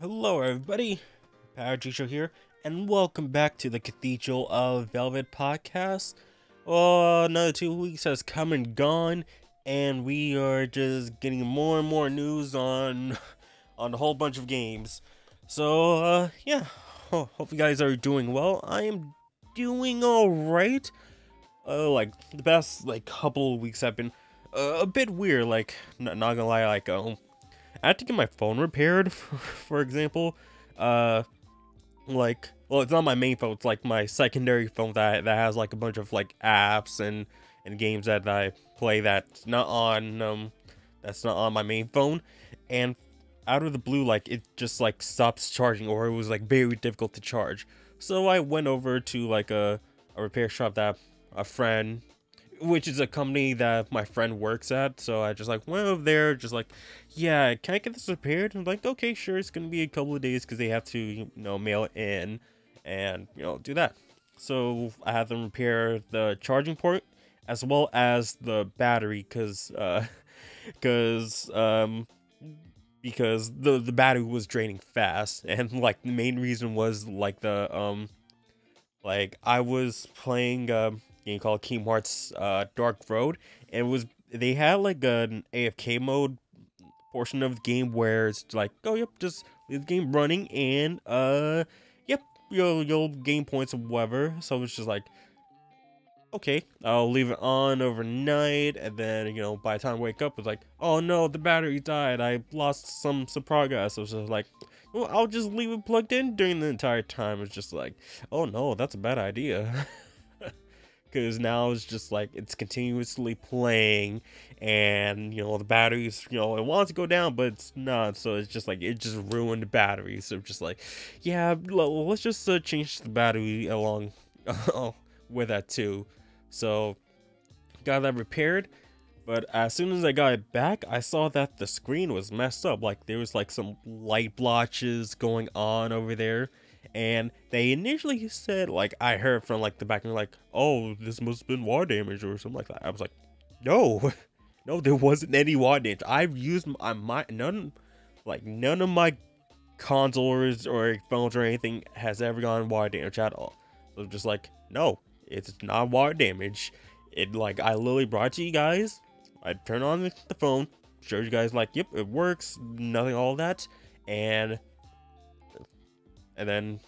Hello, everybody. Power Jusho here, and welcome back to the Cathedral of Velvet podcast. Oh, another two weeks has come and gone, and we are just getting more and more news on on a whole bunch of games. So, uh, yeah. Oh, hope you guys are doing well. I am doing all right. Uh, like the past like couple weeks have been uh, a bit weird. Like, not, not gonna lie, like um I had to get my phone repaired, for, for example. Uh, like, well, it's not my main phone. It's like my secondary phone that that has like a bunch of like apps and and games that I play that's not on um that's not on my main phone. And out of the blue, like it just like stops charging, or it was like very difficult to charge. So I went over to like a a repair shop that a friend which is a company that my friend works at. So I just like went over there, just like, yeah, can I get this repaired? I'm like, okay, sure. It's gonna be a couple of days because they have to, you know, mail it in, and you know, do that. So I had them repair the charging port as well as the battery, cause, uh, cause, um, because the the battery was draining fast, and like the main reason was like the um, like I was playing um game called Kingdom Hearts uh, Dark Road, and it was they had like an AFK mode portion of the game where it's like, oh yep, just leave the game running and uh, yep, you'll you'll gain points or whatever. So it's just like, okay, I'll leave it on overnight, and then you know by the time I wake up, it's like, oh no, the battery died. I lost some some progress. So it's just like. Well, I'll just leave it plugged in during the entire time. It's just like, oh no, that's a bad idea. because now it's just like it's continuously playing and you know the batteries you know it wants to go down but it's not so it's just like it just ruined the battery so just like yeah let's just uh, change the battery along with that too. So got that repaired but as soon as I got it back, I saw that the screen was messed up. Like there was like some light blotches going on over there and they initially said like I heard from like the back and like, oh, this must have been water damage or something like that. I was like, no, no, there wasn't any water damage. I've used my, my none, like none of my consoles or phones or anything has ever gone water damage at all. So just like, no, it's not water damage. It like I literally brought to you guys. I turned on the phone, showed you guys like, yep, it works, nothing all that, and and then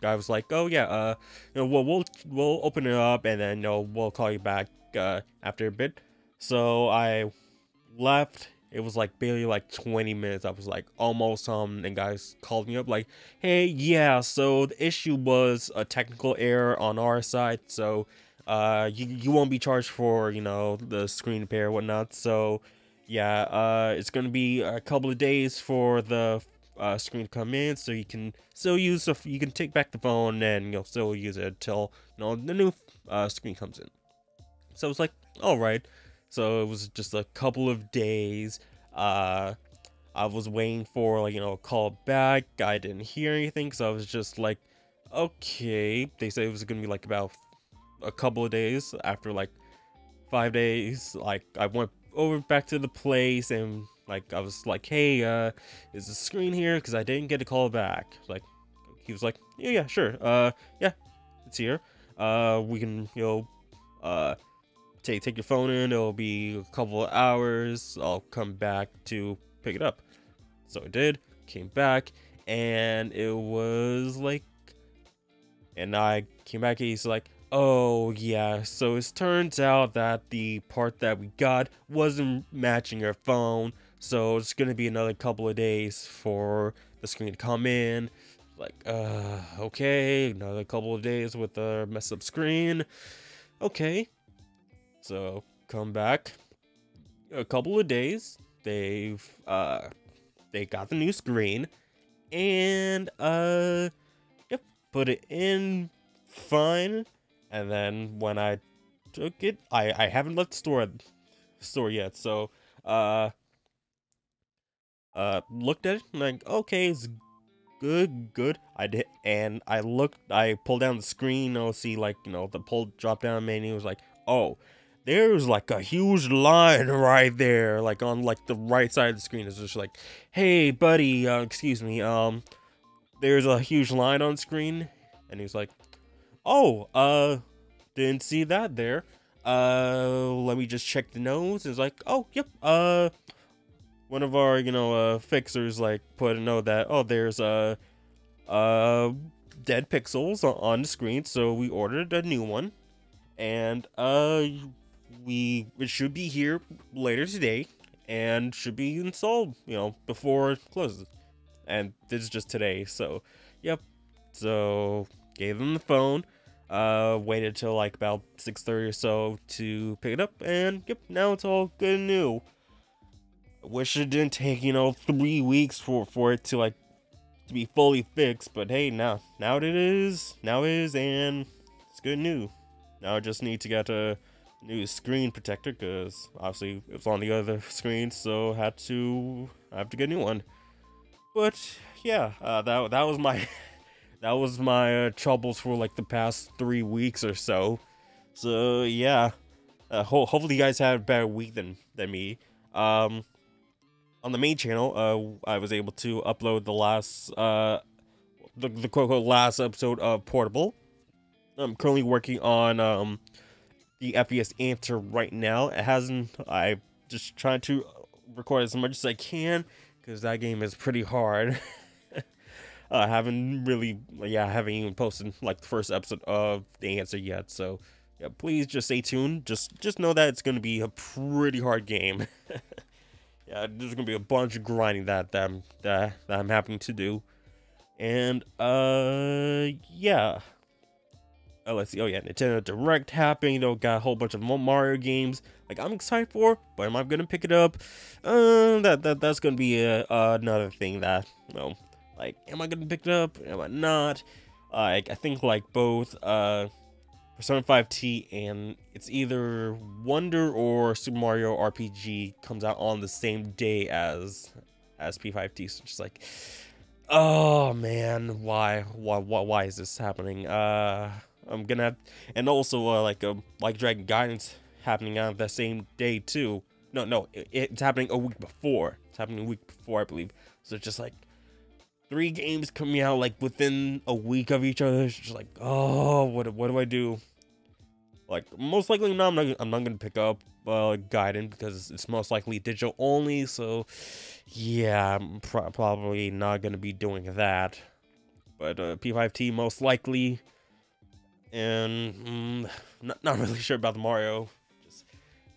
guy was like, "Oh yeah, uh, you know, we'll we'll we'll open it up, and then you know we'll call you back uh, after a bit." So I left. It was like barely like 20 minutes. I was like almost home, and guys called me up like, "Hey, yeah, so the issue was a technical error on our side, so uh, you you won't be charged for you know the screen repair whatnot. So." Yeah, uh, it's gonna be a couple of days for the uh, screen come in, so you can still use the, you can take back the phone and you'll still use it until you know the new uh, screen comes in. So it's like, all right. So it was just a couple of days. Uh, I was waiting for like you know a call back. I didn't hear anything, so I was just like, okay. They said it was gonna be like about a couple of days after like five days. Like I went over back to the place and like I was like, hey, uh, is the screen here? Because I didn't get a call back. Like he was like, yeah, yeah, sure. Uh, yeah, it's here. Uh, we can, you know, uh, take take your phone in. It'll be a couple of hours. I'll come back to pick it up. So I did. Came back, and it was like, and I came back. And he's like, oh yeah. So it turns out that the part that we got wasn't matching your phone. So it's gonna be another couple of days for the screen to come in. Like, uh, okay, another couple of days with a messed up screen. Okay. So come back. A couple of days. They've uh they got the new screen. And uh yep, put it in fine. And then when I took it, I, I haven't left the store store yet, so uh uh looked at it like okay it's good good i did and i looked i pulled down the screen i'll see like you know the pull drop down menu was like oh there's like a huge line right there, like on like the right side of the screen. It's just like, hey, buddy, uh, excuse me, um, there's a huge line on screen, and he's like, oh, uh, didn't see that there. Uh, let me just check the notes. It's like, oh, yep, uh, one of our, you know, uh, fixers like put a note that, oh, there's uh, uh, dead pixels on the screen, so we ordered a new one, and uh we it should be here later today and should be installed, you know, before it closes. And this is just today, so yep. So gave them the phone, uh, waited till like about 6:30 or so to pick it up, and yep, now it's all good and new. Wish it didn't take you know three weeks for for it to like to be fully fixed, but hey, now now it is, now it is, and it's good new. Now I just need to get a new screen protector because obviously it's on the other screen, so had to I have to get a new one. But yeah, uh, that that was my that was my uh, troubles for like the past three weeks or so. So yeah, uh, ho- hopefully you guys had a better week than than me. Um, on the main channel, uh, I was able to upload the last uh the the quote unquote last episode of Portable. I'm currently working on um the FES answer right now. It hasn't. I'm just trying to record as much as I can because that game is pretty hard. I haven't really, yeah, I haven't even posted like the first episode of the answer yet. So yeah, please just stay tuned. Just just know that it's gonna be a pretty hard game. yeah, there's gonna be a bunch of grinding that that I'm, that, that I'm having to do, and uh, yeah. Oh, let's see. Oh, yeah, Nintendo Direct happening. You know, got a whole bunch of Mario games. Like, I'm excited for, but am I gonna pick it up? Uh, that that that's gonna be a, uh, another thing that, you know, like, am I gonna pick it up? Am I not? Like, I think like both uh, Persona 5T and it's either Wonder or Super Mario RPG comes out on the same day as as P5T. So just like, oh man, why, why, why, why is this happening? Uh. I'm gonna have, and also uh, like um like Dragon Gaiden happening on the same day too. No, no, it, it's happening a week before. It's happening a week before, I believe. So it's just like three games coming out like within a week of each other. It's just like, oh, what what do I do? Like most likely, no, I'm not. I'm not gonna pick up uh, Gaiden because it's most likely digital only. So yeah, I'm pro probably not gonna be doing that. But uh, P5T most likely and mm, not, not really sure about the Mario. Just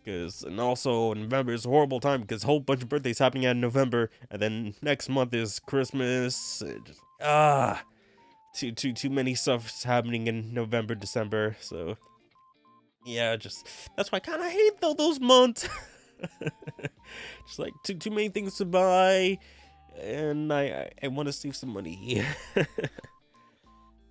because, and also November is a horrible time because a whole bunch of birthdays happening in November, and then next month is Christmas. Just, ah, too too too many stuffs happening in November, December. So yeah, just that's why I kind of hate though those months. just like too too many things to buy, and I I, I want to save some money.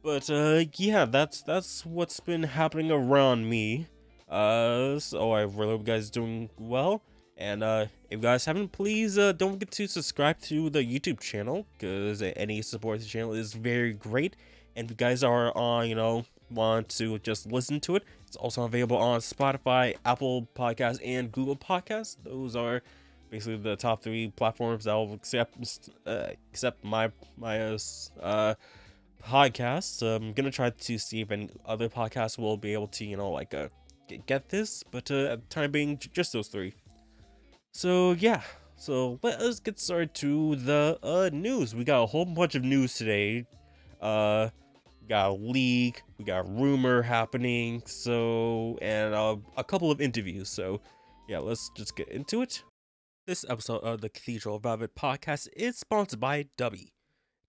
But uh, yeah, that's that's what's been happening around me. Uh, so I really hope you guys doing well. And uh, if you guys haven't, please uh, don't forget to subscribe to the YouTube channel because any support to the channel is very great. And if you guys are on, you know, want to just listen to it, it's also available on Spotify, Apple Podcasts, and Google Podcasts. Those are basically the top three platforms that will accept uh, accept my my uh podcasts. I'm gonna try to see if any other podcasts will be able to, you know, like uh, get this, but uh, at the time being, just those three. So yeah, so let us get started to the uh, news. We got a whole bunch of news today. Uh, got a leak, we got rumor happening, so and uh, a couple of interviews. So yeah, let's just get into it. This episode of the Cathedral of Velvet podcast is sponsored by Dubby.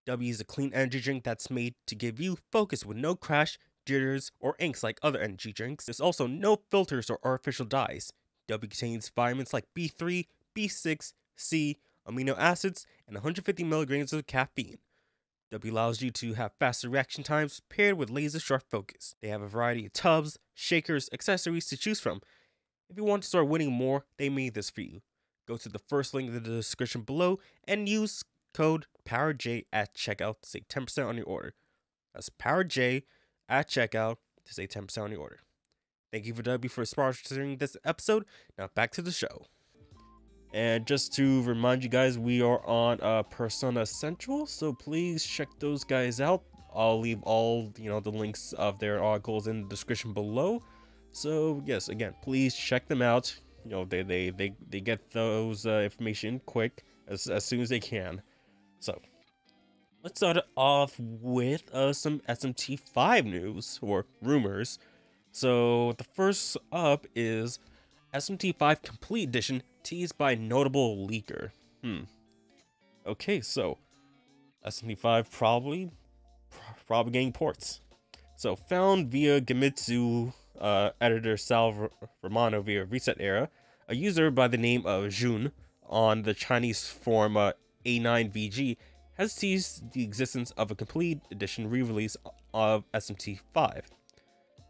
W is a clean energy drink that's made to give you focus with no crash, jitters, or inks like other energy drinks. There's also no filters or artificial dyes. Dubby contains vitamins like B3, B6, C, amino acids, and 150 milligrams of caffeine. Dubby allows you to have faster reaction times paired with laser sharp focus. They have a variety of tubs, shakers, accessories to choose from. If you want to start winning more, they made this for you. Go to the first link in the description below and use code PowerJ at checkout to save 10% on your order. That's PowerJ at checkout to save 10% on your order. Thank you for Dubby for sponsoring this episode. Now back to the show. And just to remind you guys, we are on uh, Persona Central, so please check those guys out. I'll leave all you know the links of their articles in the description below. So yes, again, please check them out. You know they they they, they get those uh, information quick as as soon as they can. So let's start off with uh, some SMT5 news or rumors. So the first up is SMT5 Complete Edition teased by notable leaker. Hmm. Okay, so SMT5 probably probably getting ports. So found via Gematsu uh, editor Sal Romano via ResetEra, a user by the name of Jun on the Chinese forum uh, A9VG has teased the existence of a complete edition re-release of SMT5.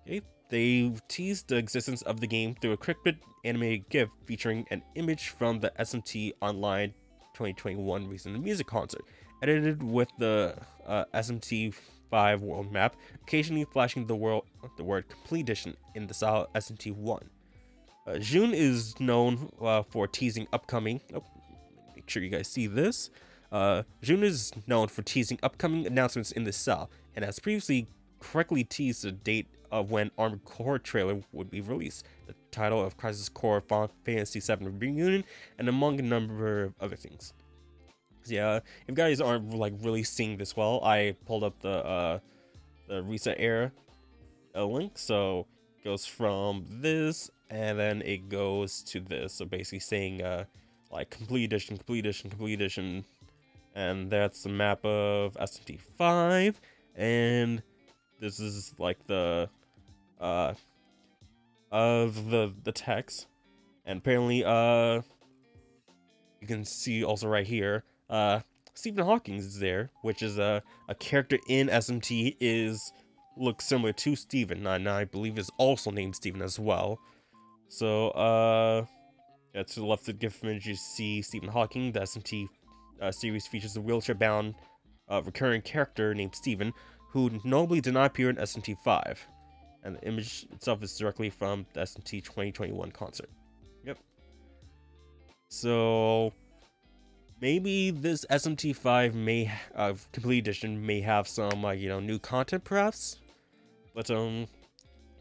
Okay, they teased the existence of the game through a quick-bit animated GIF featuring an image from the SMT Online 2021 recent music concert, edited with the uh, SMT 5 world map, occasionally flashing the, world, the word complete edition in the style SMT1. Uh, Jun is known uh, for teasing upcoming. Oh, make sure you guys see this. Uh, Jun is known for teasing upcoming announcements in the style, and has previously correctly teased the date of when Armored Core trailer would be released, the title of Crisis Core Final Fantasy VII Reunion, and among a number of other things yeah, if guys aren't like really seeing this well, I pulled up the uh the ResetEra uh, link. So it goes from this and then it goes to this. So basically saying uh like complete edition, complete edition, complete edition. And that's the map of SMT5. And this is like the uh of the the text. And apparently uh you can see also right here uh, Stephen Hawking is there, which is a, a character in SMT is looks similar to Stephen, and I believe is also named Stephen as well. So, uh, yeah, to the left of the GIF image, you see Stephen Hawking. The SMT uh, series features a wheelchair-bound uh, recurring character named Stephen, who notably did not appear in SMT 5. And the image itself is directly from the SMT 2021 concert. Yep. So, maybe this SMT5 may uh, complete edition may have some like you know new content perhaps. But um,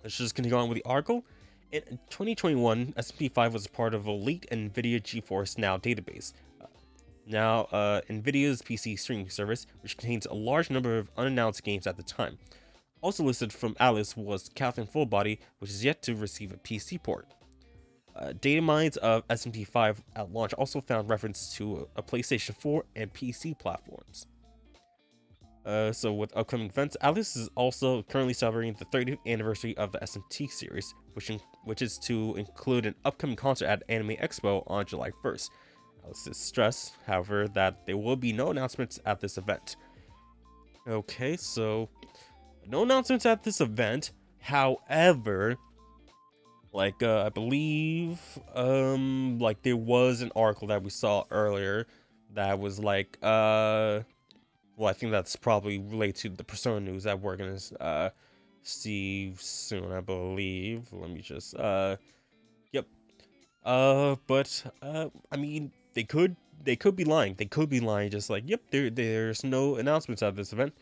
let's just continue on with the article. In 2021, SMT5 was part of Elite NVIDIA GeForce Now database. Uh, now, uh, NVIDIA's PC streaming service, which contains a large number of unannounced games at the time. Also listed from Atlus was Catherine Fullbody, which is yet to receive a PC port. Uh, data mines of SMT5 at launch also found reference to a PlayStation 4 and PC platforms. Uh, so with upcoming events, Atlus is also currently celebrating the 30th anniversary of the SMT series, which which is to include an upcoming concert at Anime Expo on July 1st. Atlus is stressed, however, that there will be no announcements at this event. Okay, so no announcements at this event. However, like uh, I believe um like there was an article that we saw earlier that was like uh well I think that's probably related to the persona news that we're gonna uh see soon I believe. Let me just uh yep. Uh but uh I mean they could they could be lying. They could be lying just like yep there there's no announcements at this event.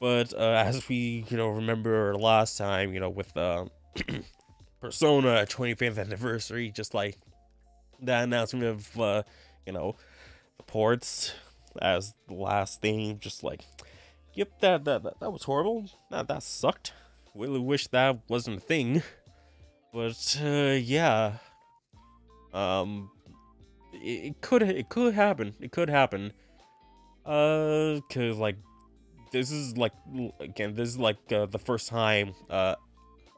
But uh, as we you know remember last time you know with uh Persona 25th anniversary, just like that announcement of, uh, you know, the ports as the last thing, just like, yep, that that that, that was horrible. That that sucked. Really wish that wasn't a thing, but uh, yeah, um, it, it could it could happen. It could happen. Uh, cause like this is like again, this is like uh, the first time uh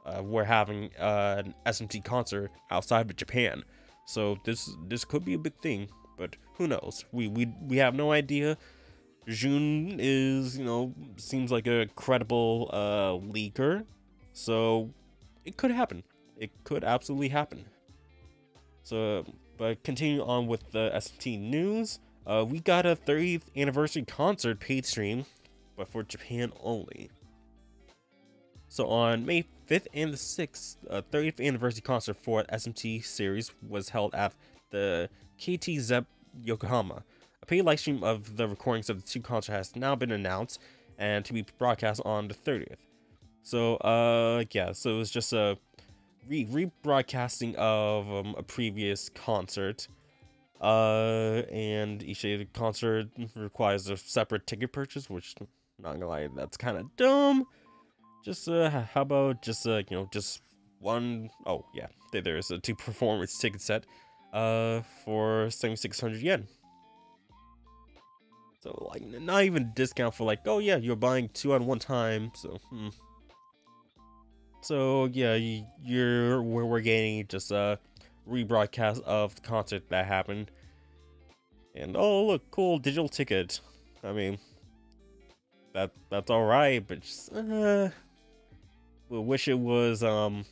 uh, we're having uh, an SMT concert outside of Japan. So this this could be a big thing, but who knows? We we we have no idea. Jun is, you know, seems like a credible uh, leaker, so it could happen. It could absolutely happen. So, but continue on with the SMT news. Uh, we got a 30th anniversary concert paid stream, but for Japan only. So on May fifth and the sixth, uh, 30th anniversary concert for SMT series was held at the KT Zepp Yokohama. A paid live stream of the recordings of the two concerts has now been announced and to be broadcast on the 30th. So, uh, yeah, so it was just a re rebroadcasting of um, a previous concert. Uh, and each concert requires a separate ticket purchase, which, not gonna lie, that's kind of dumb. Just, uh, how about just, uh, you know, just one, oh, yeah, there's a two performance ticket set, uh, for 7600 yen. So, like, not even discount for, like, oh, yeah, you're buying two at one time, so, hmm. So, yeah, you're, where we're getting just, uh, rebroadcast of the concert that happened. And oh look, cool digital ticket. I mean, that that's all right, but just, uh, we wish it was um,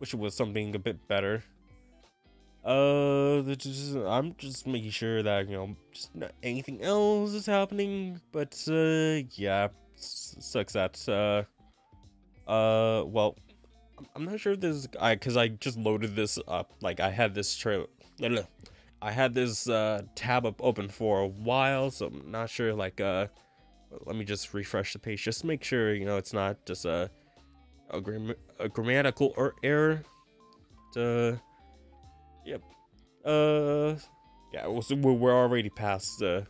wish it was something a bit better. Uh, just, I'm just making sure that you know, just anything else is happening. But uh, yeah, sucks that uh, uh, well, I'm not sure if this I because I just loaded this up. Like I had this trail. I had this uh, tab up open for a while, so I'm not sure. Like, uh, let me just refresh the page, just make sure you know it's not just a a, gram a grammatical er error. To, yep. Uh, yeah. we're already past the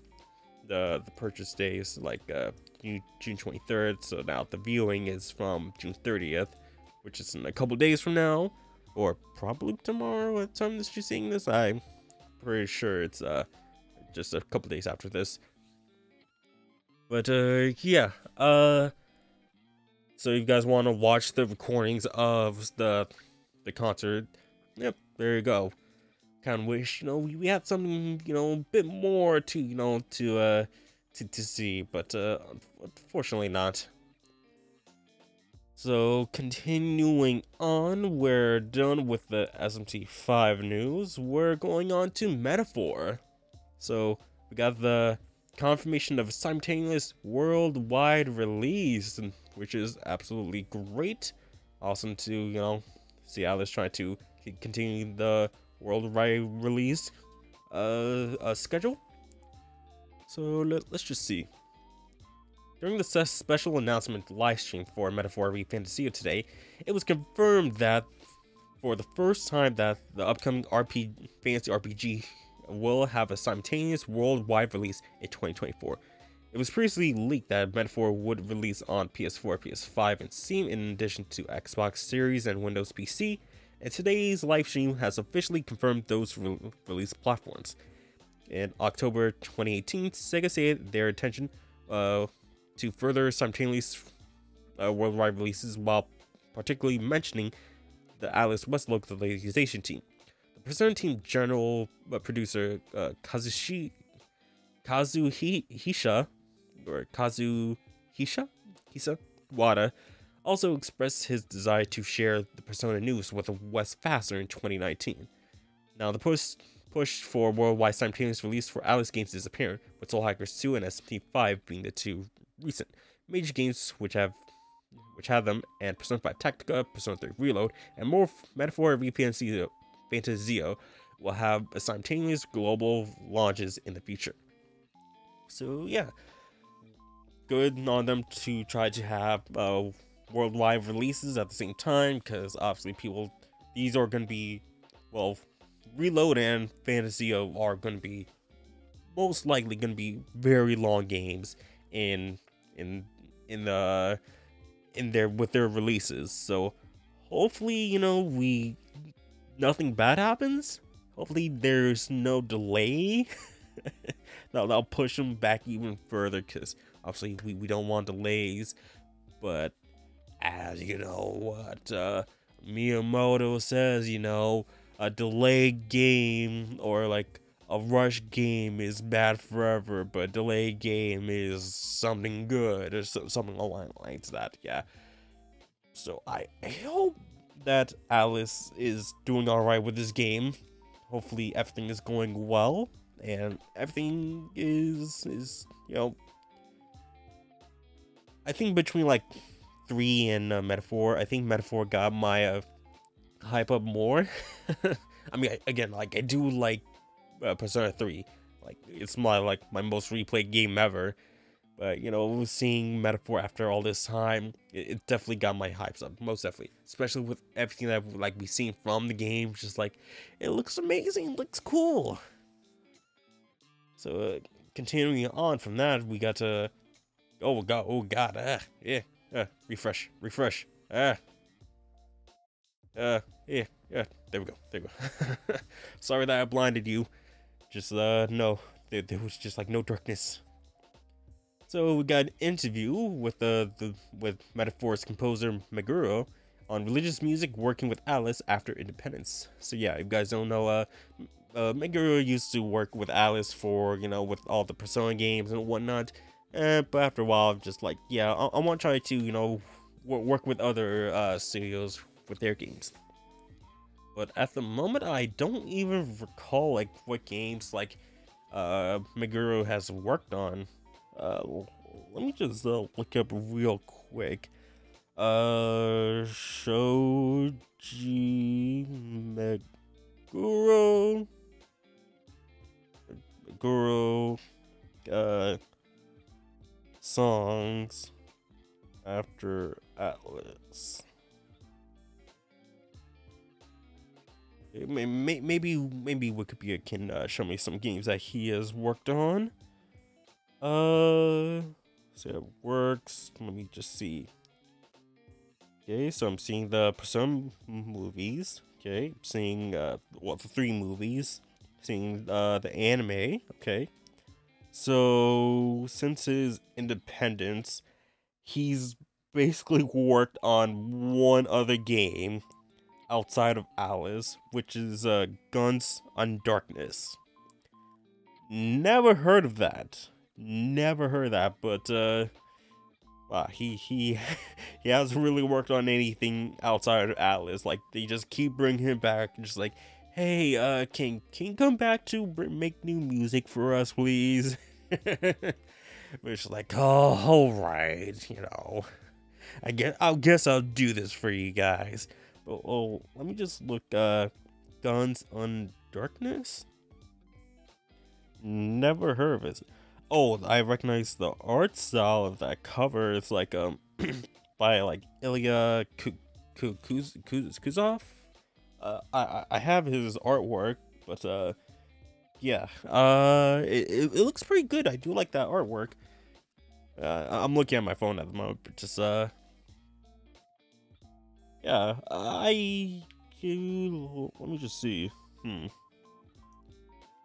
the the purchase days, like uh June 23rd. So now the viewing is from June 30th which is in a couple days from now, or probably tomorrow at the time that you're seeing this. I'm pretty sure it's uh just a couple days after this. But uh yeah, uh so you guys want to watch the recordings of the the concert? Yep, there you go. Kind of wish you know we, we had something you know a bit more to you know to uh to to see, but uh unfortunately not. So continuing on, we're done with the SMT5 news. We're going on to Metaphor. So we got the confirmation of a simultaneous worldwide release, which is absolutely great. Awesome to, you know, see Atlus trying to continue the worldwide release uh, uh schedule. So let, let's just see. During the special announcement livestream for Metaphor Fantasy today, it was confirmed that for the first time that the upcoming RP Fantasy RPG will have a simultaneous worldwide release in 2024. It was previously leaked that Metaphor would release on PS4, PS5, and Steam in addition to Xbox Series and Windows PC, and today's livestream has officially confirmed those re release platforms. In October 2018, Sega said their intention uh, to further simultaneous uh, worldwide releases while particularly mentioning the Atlus West localization team. Persona team general uh, producer uh, Kazushi Kazuhisa or Kazuhisa Hisa Wada also expressed his desire to share the Persona news with the West faster in 2019. Now the push push for worldwide simultaneous release for Atlus games is apparent, with Soul Hackers 2 and SMT5 being the two recent major games which have which have them, and Persona 5 Tactica, Persona 3 Reload, and more Metaphor VPN Fantazio will have simultaneous global launches in the future. So yeah, good on them to try to have uh, worldwide releases at the same time, because obviously people, these are going to be, well, Reload and Fantazio are going to be most likely going to be very long games in in in the in their with their releases. So hopefully, you know, we nothing bad happens. Hopefully there's no delay. that'll, that'll push them back even further because obviously we, we don't want delays. But as you know what uh, Miyamoto says, you know, a delayed game or like a rush game is bad forever, but delay game is something good or something along lines that. Yeah. So I, I, hope that Atlus is doing all right with this game. Hopefully everything is going well and everything is is you know. I think between like 3 and uh, Metaphor. I think Metaphor got my uh, hype up more. I mean, again, like I do like uh, Persona 3. Like it's my like my most replayed game ever. But you know, seeing Metaphor after all this time, it, it, definitely got my hypes up. Most definitely, especially with everything that like we've seen from the game. Just like it looks amazing, it looks cool. So uh, continuing on from that, we got to oh god, oh god, ah, yeah, uh, refresh, refresh, ah, uh, yeah, yeah. There we go, there we go. Sorry that I blinded you. Just uh, no, there, there was just like no darkness. So we got an interview with the, the with Metaphor's composer Meguro on religious music working with Atlus after independence. So yeah, if you guys don't know, uh, uh, Meguro used to work with Atlus for, you know, with all the Persona games and whatnot. Uh, but after a while, I'm just like, yeah, I, I want to try to, you know, work with other uh, studios with their games. But at the moment, I don't even recall, like, what games, like, uh, Meguro has worked on. Uh, let me just uh, look up real quick. Uh, Shoji Meguro. Meguro. Uh, songs after Atlus. Maybe maybe Wikipedia can uh, show me some games that he has worked on. Uh, so it works. Let me just see. Okay, so I'm seeing the Persona movies. Okay, seeing uh, well the three movies. Seeing uh the anime. Okay, so since his independence, he's basically worked on one other game outside of Atlus, which is uh, Guns on Darkness. Never heard of that. Never heard that, but uh wow, he he he hasn't really worked on anything outside of Atlus. Like they just keep bringing him back and just like, hey, uh, can can come back to make new music for us, please? Which like, oh, all right, you know, I guess I guess I'll do this for you guys. But oh, let me just look. Uh, Guns on Darkness. Never heard of it. Oh, I recognize the art style of that cover. It's like um by like Ilya Kuzov. Uh, I I have his artwork, but uh, yeah, uh, it, it, it looks pretty good. I do like that artwork. Uh, I'm looking at my phone at the moment, but just uh, yeah, I let me just see. Hmm.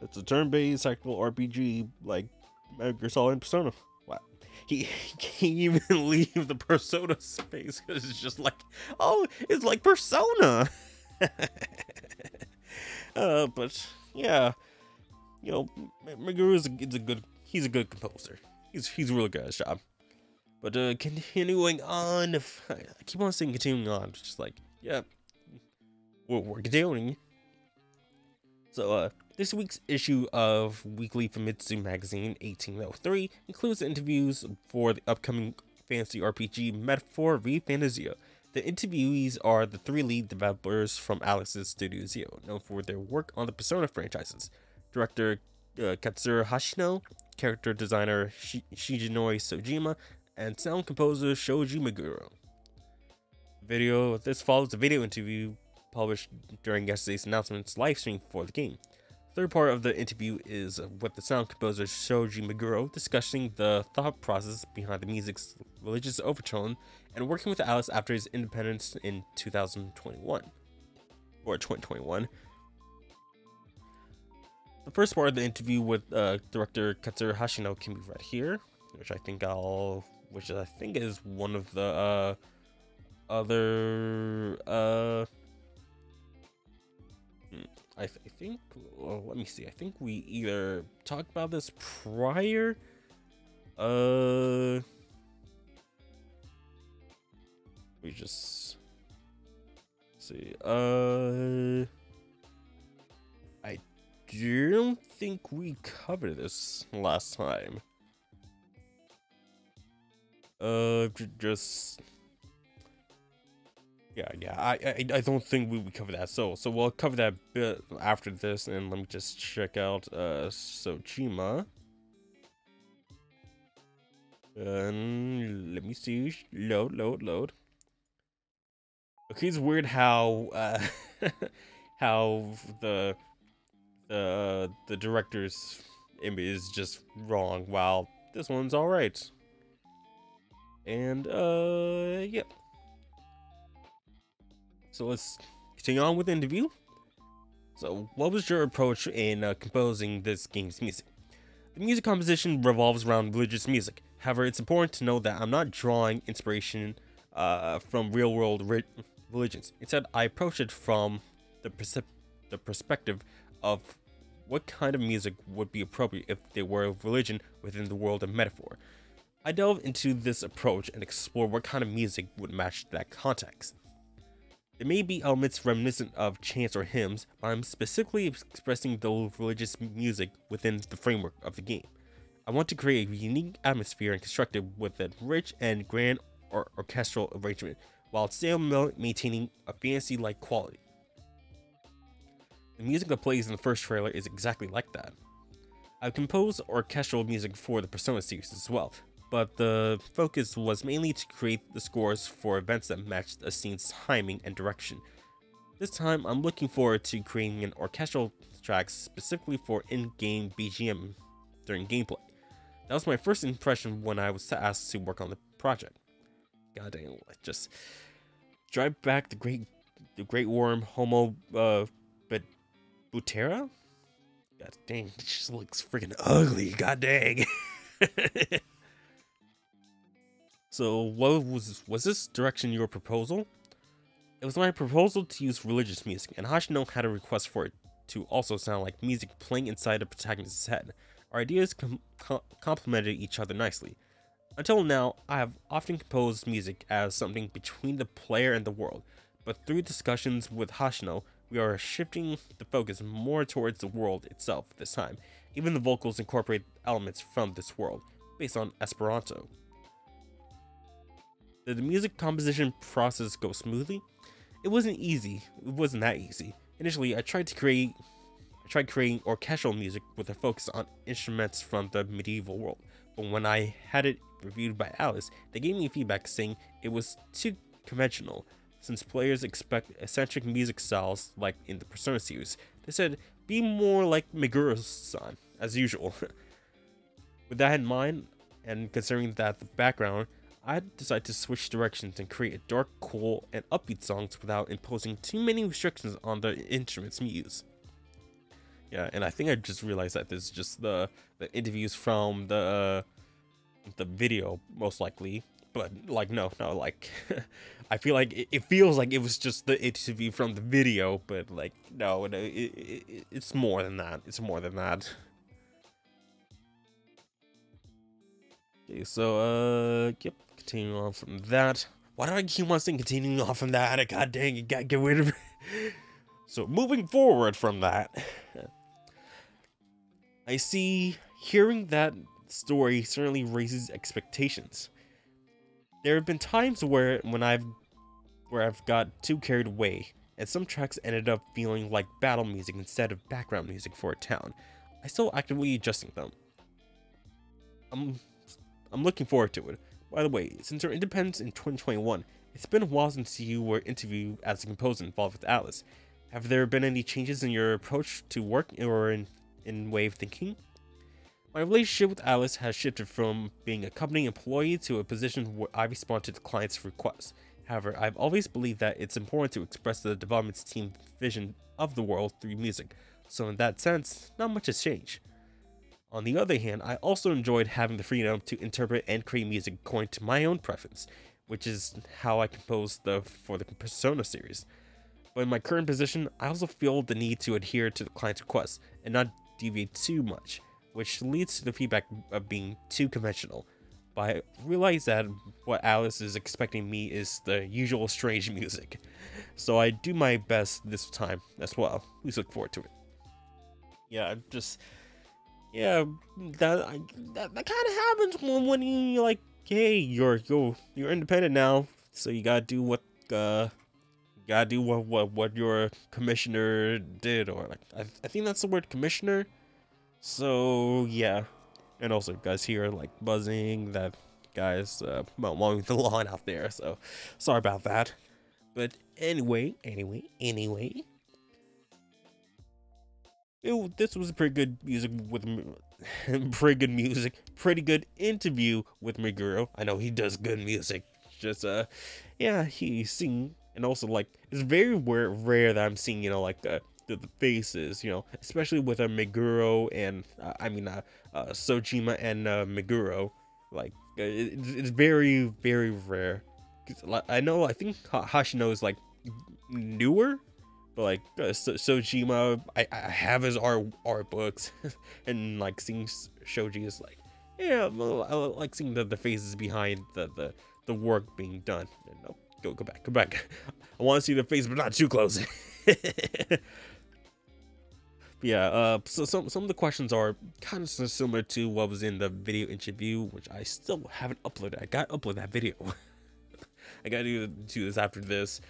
It's a turn-based tactical RPG like Metal Gear Solid Persona. Wow. He, can't even leave the Persona space because it's just like, oh, it's like Persona. uh, but yeah, you know, Meguro is a, is a good, he's a good composer. He's he's really good at his job. But uh, continuing on, I keep on saying continuing on, just like, yeah, we're, we're continuing. So, uh, this week's issue of Weekly Famitsu Magazine 1803 includes interviews for the upcoming fantasy RPG Metaphor v Fantazio. The interviewees are the three lead developers from Atlus's Studio Zero, known for their work on the Persona franchises. Director uh, Katsura Hashino, character designer Sh- Shigenori Soejima, and sound composer Shoji Meguro. Video this follows a video interview published during yesterday's announcement's livestream for the game. Third part of the interview is with the sound composer Shoji Meguro discussing the thought process behind the music's religious overtone and working with Atlus after his independence in 2021 or 2021. The first part of the interview with uh, director Katsura Hashino can be read here, which I think I'll, which I think is one of the uh, other uh, I, th- I think, well, let me see. I think we either talked about this prior. Uh, we just see. Uh, I don't think we covered this last time. Uh, just Yeah, yeah. I, I I don't think we would cover that. So so we'll cover that bit after this, and let me just check out uh Soejima. Um, let me see. Load, load, load. Okay, it's weird how uh how the the the director's image is just wrong, while this one's all right. And uh, yep. Yeah. So let's continue on with the interview. So, what was your approach in uh, composing this game's music? The music composition revolves around religious music. However, it's important to know that I'm not drawing inspiration uh, from real-world re religions. Instead, I approach it from the, the perspective of what kind of music would be appropriate if there were a religion within the world of metaphor. I delve into this approach and explore what kind of music would match that context. There may be elements reminiscent of chants or hymns, but I'm specifically expressing the religious music within the framework of the game. I want to create a unique atmosphere and construct it with a rich and grand or orchestral arrangement, while still maintaining a fantasy-like quality. The music that plays in the first trailer is exactly like that. I've composed orchestral music for the Persona series as well, but the focus was mainly to create the scores for events that matched a scene's timing and direction. This time, I'm looking forward to creating an orchestral track specifically for in-game BGM during gameplay. That was my first impression when I was asked to work on the project. God dang, just drive back the great, the great worm Homo, uh, but Butera. God dang, it just looks freaking ugly. God dang. So what was was this direction your proposal? It was my proposal to use religious music, and Hashino had a request for it to also sound like music playing inside the protagonist's head. Our ideas com com complemented each other nicely. Until now, I have often composed music as something between the player and the world, but through discussions with Hashino, we are shifting the focus more towards the world itself this time. Even the vocals incorporate elements from this world, based on Esperanto. Did the music composition process go smoothly? It wasn't easy. It wasn't that easy. Initially, I tried to create I tried creating orchestral music with a focus on instruments from the medieval world. But when I had it reviewed by Atlus, they gave me feedback saying it was too conventional, since players expect eccentric music styles like in the Persona series. They said, be more like Meguro-san, as usual. With that in mind, and considering that the background I decided to switch directions and create dark, cool, and upbeat songs without imposing too many restrictions on the instruments we use. Yeah, and I think I just realized that this is just the the interviews from the uh, the video, most likely. But like, no, no, like, I feel like it, it, feels like it was just the interview from the video, but like, no, it, it, it's more than that. It's more than that. Okay, so uh, yep. Continuing on from that. Why do I keep on saying continuing on from that? God dang it, gotta get rid of it. So moving forward from that, I see hearing that story certainly raises expectations. There have been times where when I've where I've got too carried away, and some tracks ended up feeling like battle music instead of background music for a town. I still actively adjusting them. I'm I'm looking forward to it. By the way, since your independence in 2021, it's been a while since you were interviewed as a composer involved with Atlus. Have there been any changes in your approach to work or in, in way of thinking? My relationship with Atlus has shifted from being a company employee to a position where I respond to the client's requests. However, I've always believed that it's important to express the development team's vision of the world through music, so in that sense, not much has changed. On the other hand, I also enjoyed having the freedom to interpret and create music according to my own preference, which is how I composed the for the Persona series. But in my current position, I also feel the need to adhere to the client's requests and not deviate too much, which leads to the feedback of being too conventional. But I realize that what Atlus is expecting me is the usual strange music. So I do my best this time as well. Please look forward to it. Yeah, I'm just yeah, that that, that kind of happens when when you like, hey, you're you're you're independent now, so you gotta do what uh gotta do what what what your commissioner did, or like I, I think that's the word commissioner. So yeah, and also guys here like buzzing that guys uh, mowing the lawn out there. So sorry about that. But anyway, anyway, anyway. It, this was a pretty good music with pretty good music, pretty good interview with Meguro. I know he does good music. Just uh, yeah, he sing and also like it's very rare, rare that I'm seeing you know like uh, the, the faces, you know, especially with a uh, Meguro and uh, I mean uh, uh, Soejima and uh, Meguro. Like uh, it, it's very very rare. I know I think Hashino is like newer but like uh, so- Soejima, I, I have his art art books, and like seeing Shoji is like, yeah, I like seeing the, the faces behind the, the the work being done. And, no, go go back, go back. I want to see the face, but not too close. yeah, uh, so some some of the questions are kind of similar to what was in the video interview, which I still haven't uploaded. I got to upload that video. I gotta do, do this after this.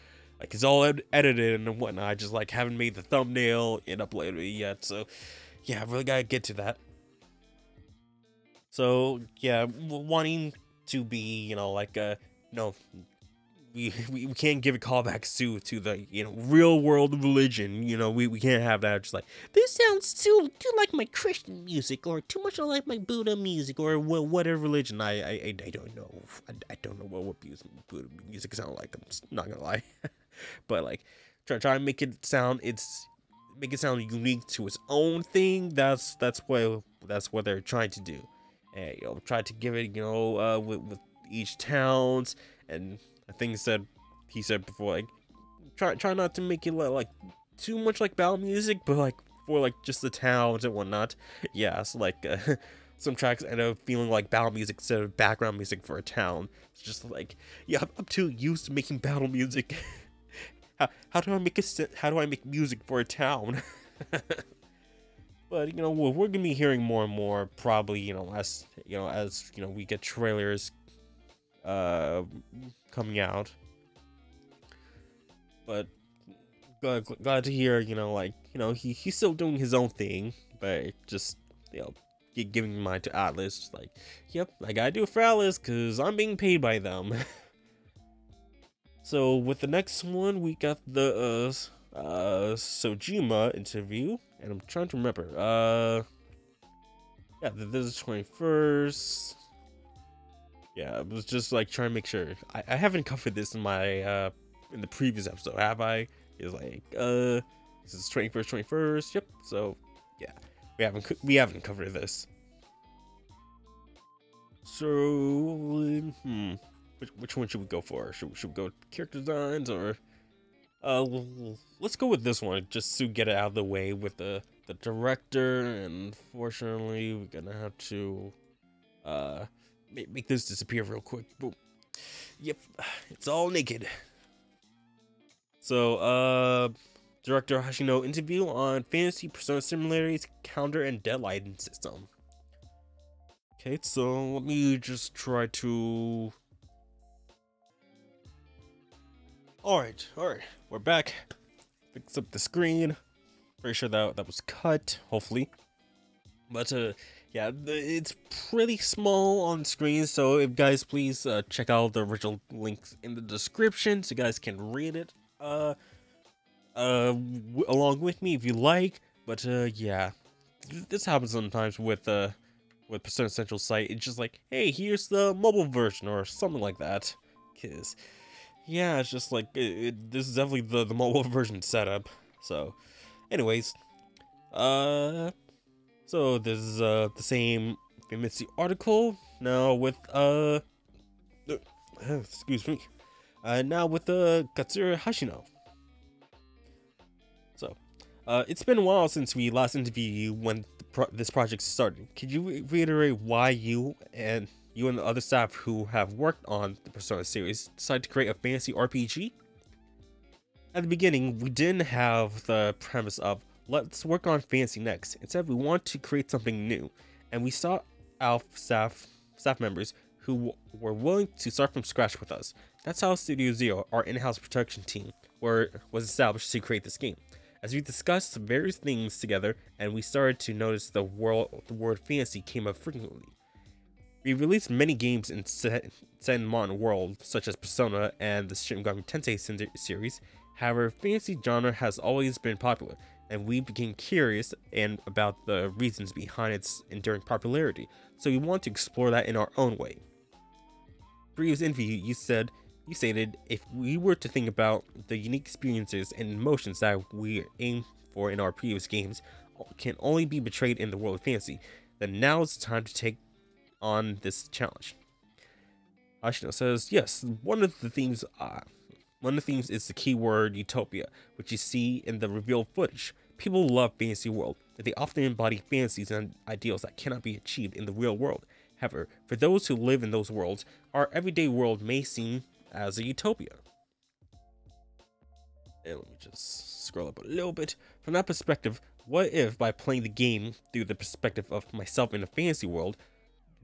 Like it's all ed- edited and whatnot. I just like haven't made the thumbnail and uploaded it yet. So yeah, I really gotta get to that. So yeah, wanting to be, you know, like uh no we, we, can't give a callback to to the you know real world religion. You know, we, we can't have that. Just like this sounds too too like my Christian music, or too much like my Buddha music, or whatever religion. I I, I don't know. I, I don't know what what Buddha music sound like. I'm not gonna lie. but like try try to make it sound it's make it sound unique to its own thing. That's that's what that's what they're trying to do. And you know, try to give it you know uh, with, with each towns and I think he said before like try try not to make it like too much like battle music, but like for like just the towns and whatnot. Yeah, so like uh, some tracks end up feeling like battle music instead of background music for a town. It's just like yeah, I'm too used to making battle music. how, how do I make a how do I make music for a town? but you know we're, we're gonna be hearing more and more probably you know as you know as you know we get trailers uh coming out but glad, glad to hear you know like you know he, he's still doing his own thing but just you know giving mine to Atlus like yep like I do for Atlus because I'm being paid by them So with the next one, we got the uh, uh, Soejima interview, and I'm trying to remember. Uh, yeah, this is 21st. Yeah, I was just like trying to make sure. I, I haven't covered this in my uh in the previous episode, have I? It's like uh, this is 21st, 21st. Yep. So yeah, we haven't we haven't covered this. So hmm which, which one should we go for? Should, should we go character designs or uh let's go with this one just to get it out of the way with the the director. And fortunately we're gonna have to uh make, make this disappear real quick. Boom. Yep. It's all naked. So uh director hashino interview on fantasy persona similarities counter and deadline system. Okay so let me just try to Alright, alright. We're back. Fix up the screen. Pretty sure that that was cut, hopefully. But uh yeah, it's pretty small on screen, so if guys please uh, check out the original links in the description so you guys can read it uh uh along with me if you like. But uh yeah. This happens sometimes with uh with Persona Central site. It's just like, hey, here's the mobile version or something like that. Cause yeah, it's just like, it, it, this is definitely the, the mobile version setup. So, anyways, uh, so this is uh, the same Famitsu article, now with, uh, uh, excuse me, uh, now with uh, Katsura Hashino. So, uh, it's been a while since we last interviewed you when pro this project started. Could you re reiterate why you and you and the other staff who have worked on the Persona series decided to create a fantasy RPG? At the beginning, we didn't have the premise of let's work on fantasy next. Instead, we want to create something new, and we sought out staff staff members who were willing to start from scratch with us. That's how Studio Zero, our in-house production team, were was established to create this game. As we discussed various things together, and we started to notice the world the word fantasy came up frequently. We released many games in in world, such as Persona and the Shin Megami Tensei series. However, fantasy genre has always been popular, and we became curious and about the reasons behind its enduring popularity. So we want to explore that in our own way. Previous interview, you said you stated if we were to think about the unique experiences and emotions that we aim for in our previous games can only be betrayed in the world of fantasy, then now is the time to take on this challenge. Hashino says, yes, one of the themes, uh, one of the themes is the keyword utopia, which you see in the revealed footage. People love fantasy world, that they often embody fantasies and ideals that cannot be achieved in the real world. However, for those who live in those worlds, our everyday world may seem as a utopia. And let me just scroll up a little bit. From that perspective, what if by playing the game through the perspective of myself in a fantasy world,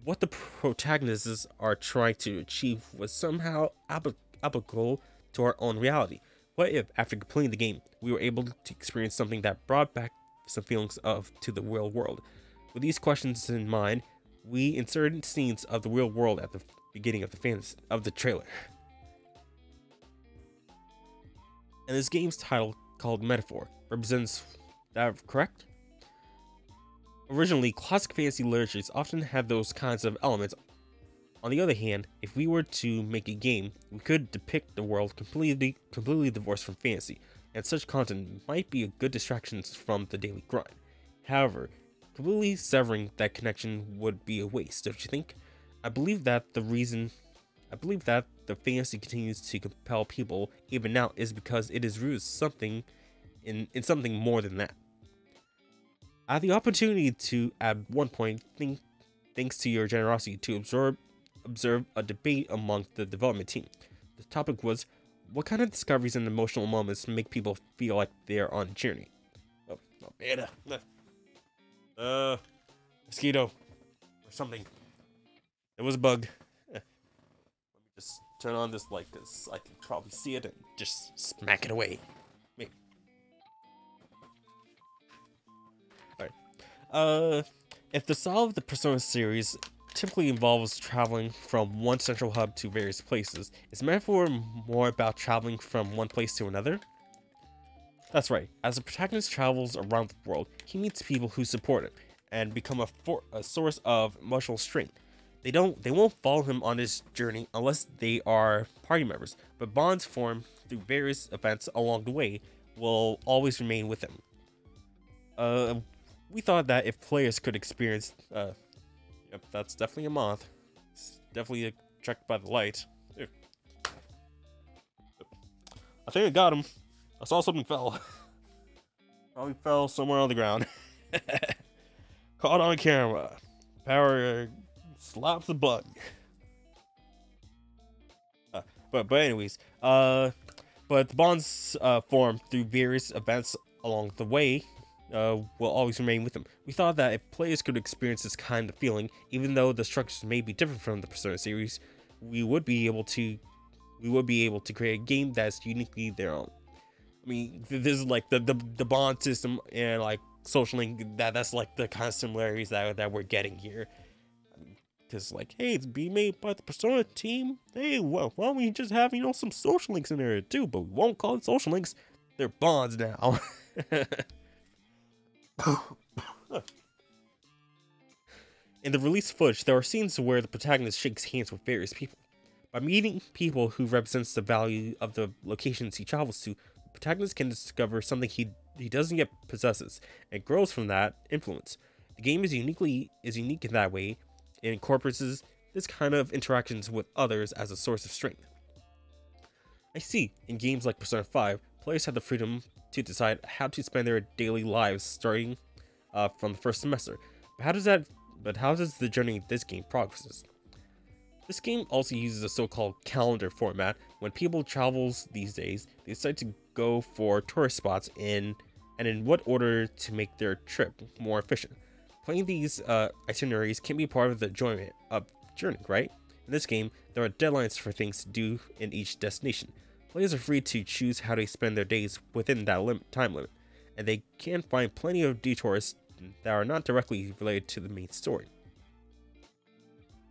what the protagonists are trying to achieve was somehow applicable to our own reality? What if, after completing the game, we were able to experience something that brought back some feelings of to the real world? With these questions in mind, we inserted scenes of the real world at the beginning of the fans of the trailer. And this game's title, called Metaphor, represents that correct? Originally, classic fantasy literatures often had those kinds of elements. On the other hand, if we were to make a game, we could depict the world completely completely divorced from fantasy, and such content might be a good distraction from the daily grind. However, completely severing that connection would be a waste, don't you think? I believe that the reason I believe that the fantasy continues to compel people even now is because it is rooted something in, in something more than that. I had the opportunity to, at one point, think, thanks to your generosity, to observe observe a debate among the development team. The topic was what kind of discoveries and emotional moments make people feel like they're on a journey. Oh, oh uh, beta. Uh, mosquito or something. It was a bug. Eh. Let me just turn on this light because I can probably see it and just smack it away. Uh, if the style of the Persona series typically involves traveling from one central hub to various places, is Metaphor more about traveling from one place to another? That's right, as the protagonist travels around the world, he meets people who support him and become a, a source of emotional strength. They don't they won't follow him on his journey unless they are party members, but bonds formed through various events along the way will always remain with him. Uh, we thought that if players could experience, uh, yep, that's definitely a moth. It's definitely attracted by the light. I think I got him. I saw something fell. Probably fell somewhere on the ground. Caught on camera. Power Slap the bug. Uh, but but anyways, uh, but the bonds uh, formed through various events along the way uh, will always remain with them. We thought that if players could experience this kind of feeling, even though the structures may be different from the Persona series, we would be able to we would be able to create a game that's uniquely their own. I mean, this is like the the, the bond system and like social link that that's like the kind of similarities that that we're getting here. Because, like, hey, it's being made by the Persona team. Hey, well, why don't we just have, you know, some social links in there too? But we won't call it social links. They're bonds now. in the release footage, there are scenes where the protagonist shakes hands with various people. By meeting people who represents the value of the locations he travels to, the protagonist can discover something he he doesn't yet possesses and grows from that influence. The game is uniquely is unique in that way and incorporates this kind of interactions with others as a source of strength. I see, in games like Persona 5, players have the freedom to decide how to spend their daily lives starting uh, from the first semester. But how does that but how does the journey this game progresses? This game also uses a so-called calendar format. When people travels these days, they decide to go for tourist spots in and in what order to make their trip more efficient. Playing these uh, itineraries can be part of the enjoyment of journey, right? In this game, there are deadlines for things to do in each destination. Players are free to choose how they spend their days within that lim- time limit, and they can find plenty of detours that are not directly related to the main story.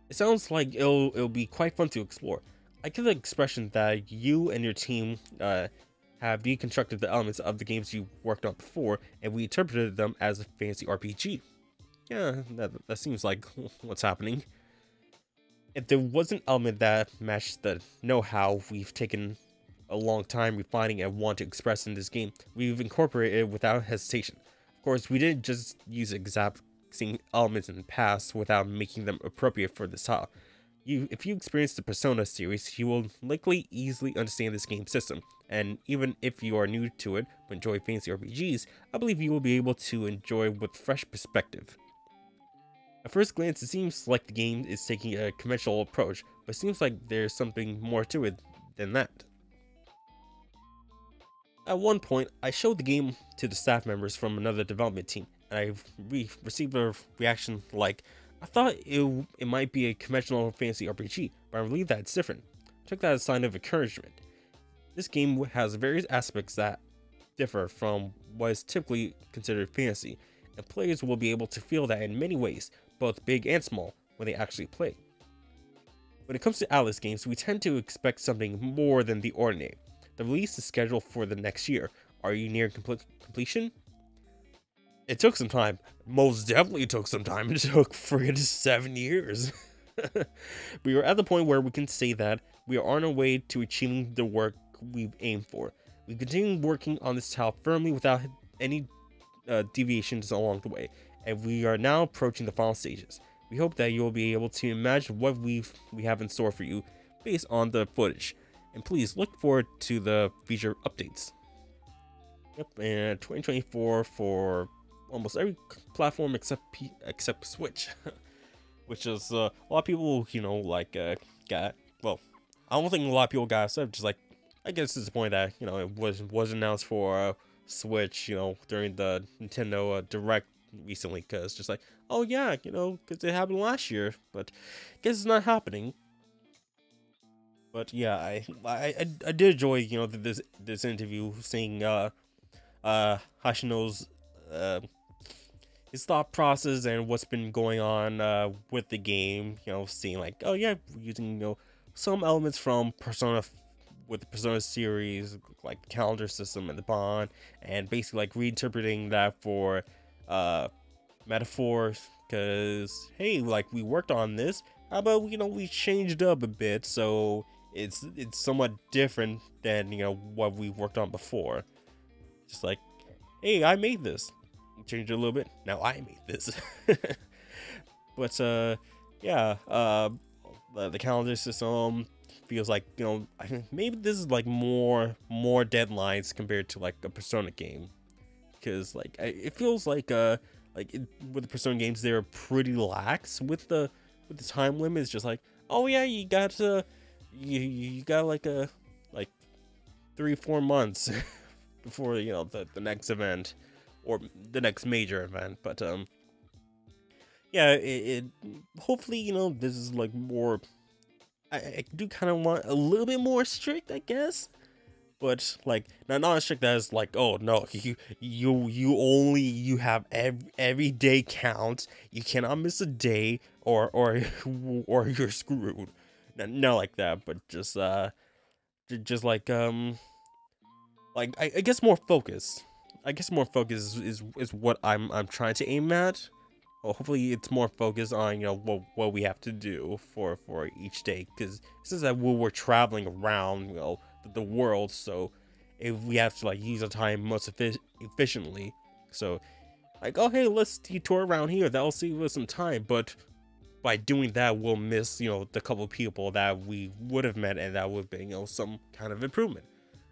It sounds like it'll it'll be quite fun to explore. I get the expression that you and your team uh, have deconstructed the elements of the games you worked on before, and we interpreted them as a fancy RPG. Yeah, that, that seems like what's happening. If there was an element that matched the know-how we've taken a long time refining and want to express in this game, we've incorporated it without hesitation. Of course, we didn't just use exact same elements in the past without making them appropriate for this style. You, if you experience the Persona series, you will likely easily understand this game system, and even if you are new to it but enjoy fancy RPGs, I believe you will be able to enjoy with fresh perspective. At first glance, it seems like the game is taking a conventional approach, but it seems like there's something more to it than that. At one point, I showed the game to the staff members from another development team, and I re received a reaction like, I thought it, it might be a conventional fantasy RPG, but I believe that it's different. Took that as a sign of encouragement. This game has various aspects that differ from what is typically considered fantasy, and players will be able to feel that in many ways, both big and small, when they actually play. When it comes to Atlus games, we tend to expect something more than the ordinary. The release is scheduled for the next year. Are you near completion? It took some time. Most definitely took some time. It took friggin' seven years. we are at the point where we can say that we are on our way to achieving the work we've aimed for. We continue working on this tile firmly without any uh, deviations along the way, and we are now approaching the final stages. We hope that you will be able to imagine what we we have in store for you based on the footage, and please look forward to the feature updates. Yep, and 2024 for almost every platform except P- except Switch, which is uh, a lot of people you know like uh, got well. I don't think a lot of people got upset. Just like I guess it's the point that you know it was was announced for uh, Switch, you know, during the Nintendo uh, Direct recently, because just like oh yeah, you know, because it happened last year, but I guess it's not happening. But yeah, I I I, did enjoy you know this this interview seeing uh uh Hashino's uh his thought process and what's been going on uh, with the game. You know, seeing like, oh yeah, using you know some elements from Persona with the Persona series, like the calendar system and the bond, and basically like reinterpreting that for uh, metaphors. Because hey, like we worked on this. How about you know we changed up a bit so it's it's somewhat different than you know what we worked on before. Just like, hey, I made this Change it a little bit. Now I made this. but uh, yeah, uh, the, the calendar system feels like you know maybe this is like more more deadlines compared to like a Persona game, because like it feels like uh like it, with the Persona games they're pretty lax with the with the time limit. It's just like oh yeah you got uh you you got like a like three four months before you know the the next event or the next major event. But um, yeah, it, it hopefully you know this is like more. I, I do kind of want a little bit more strict, I guess. But like not not strict as like oh no you you you only you have every every day counts you cannot miss a day or or or you're screwed not, like that but just uh just like um like I, I guess more focus. I guess more focus is, is, is what I'm I'm trying to aim at. Well, hopefully it's more focused on you know what what we have to do for for each day because is that we're traveling around you know the, the world, so if we have to like use our time most effi- efficiently, so like oh hey let's detour around here that'll save us some time, but by doing that we'll miss you know the couple people that we would have met and that would be you know some kind of improvement.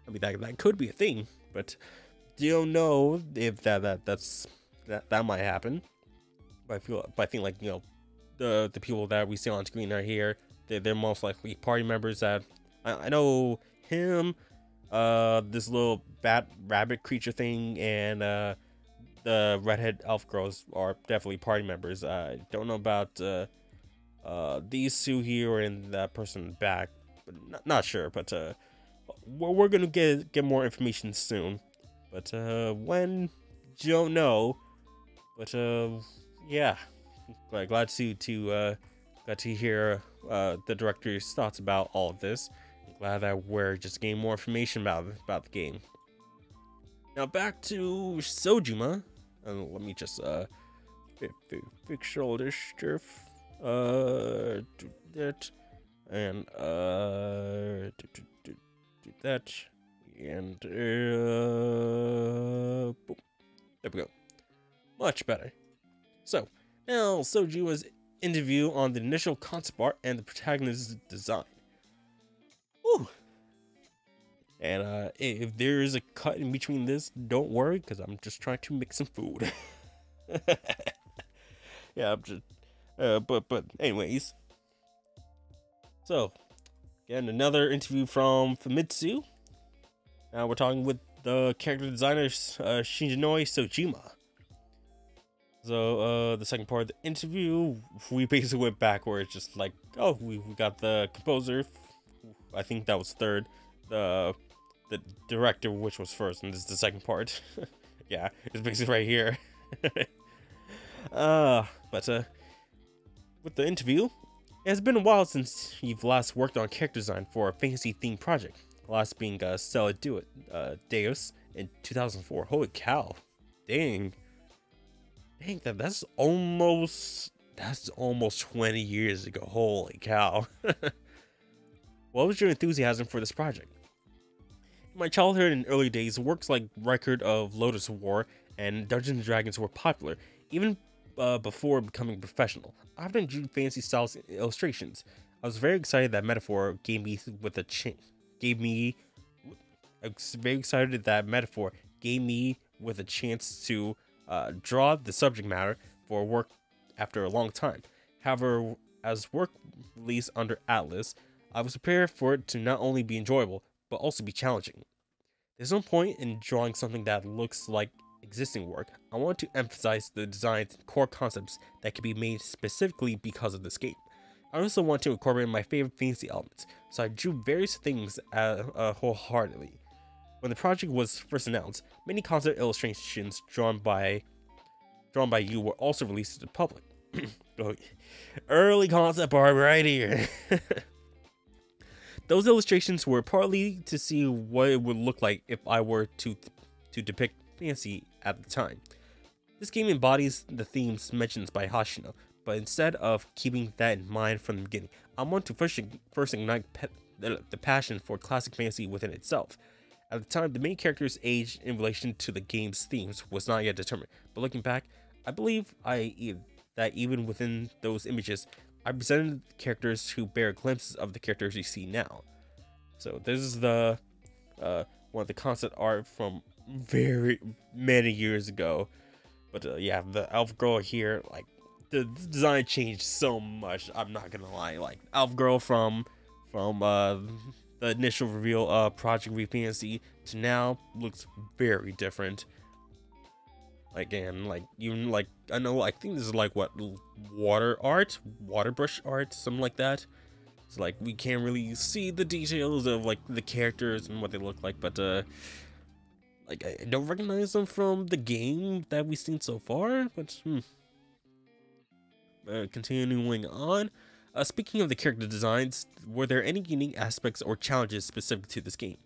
I mean that that could be a thing, but you don't know if that, that that's that that might happen. But I feel but I think like you know the the people that we see on screen are here. They're, they're most likely party members that I, I know him, uh, this little bat rabbit creature thing, and uh, the redhead elf girls are definitely party members. I don't know about uh, uh, these two here and that person back, not, not sure. But uh, we're, we're gonna get get more information soon, but uh, when don't know. But uh, yeah, glad glad to to uh, glad to hear uh, the director's thoughts about all of this. Glad that we're just getting more information about about the game. Now back to Soejima. Uh, let me just uh fix shoulder stuff. Uh, do that and uh do, do, do, do that and uh boom. there we go much better so now Soji was interview on the initial concept art and the protagonist's design Ooh. and uh if there is a cut in between this don't worry because i'm just trying to make some food yeah i'm just uh but but anyways so, again, another interview from Famitsu. Now we're talking with the character designer uh, Shigenori Soejima. So, uh, the second part of the interview, we basically went backwards, just like, oh, we, we got the composer, I think that was third, the the director, which was first, and this is the second part. yeah, it's basically right here. uh, but, uh, with the interview, it has been a while since you've last worked on character design for a fantasy themed project, last being uh, Stella Do It, uh, Deus in 2004. Holy cow. Dang. Dang, that, that's almost, that's almost 20 years ago. Holy cow. what was your enthusiasm for this project? In my childhood and early days, works like Record of Lodoss War and Dungeons Dragons were popular, even uh, before becoming professional. I often drew fancy styles illustrations. I was very excited that Metaphor gave me with a ch- gave me. I was very excited that Metaphor gave me with a chance to uh, draw the subject matter for work after a long time. However, as work released under Atlus, I was prepared for it to not only be enjoyable but also be challenging. There's no point in drawing something that looks like existing work, I want to emphasize the design's and core concepts that can be made specifically because of this game. I also want to incorporate my favorite fantasy elements, so I drew various things uh, uh, wholeheartedly. When the project was first announced, many concept illustrations drawn by drawn by you were also released to the public. Oh, early concept art right here. Those illustrations were partly to see what it would look like if I were to to depict fantasy at the time. This game embodies the themes mentioned by Hashino, but instead of keeping that in mind from the beginning, I want to first, first ignite the, passion for classic fantasy within itself. At the time, the main character's age in relation to the game's themes was not yet determined, but looking back, I believe I that even within those images, I presented characters who bear glimpses of the characters you see now. So this is the uh, one of the concept art from very many years ago. But uh, yeah, the elf girl here, like the design changed so much. I'm not gonna lie. Like elf girl from from uh, the initial reveal of Project Fantasy to now looks very different. Like and like even like I know I think this is like what water art, water brush art, something like that. It's like we can't really see the details of like the characters and what they look like, but uh like I don't recognize them from the game that we've seen so far, but hmm. Uh, continuing on, uh, speaking of the character designs, were there any unique aspects or challenges specific to this game?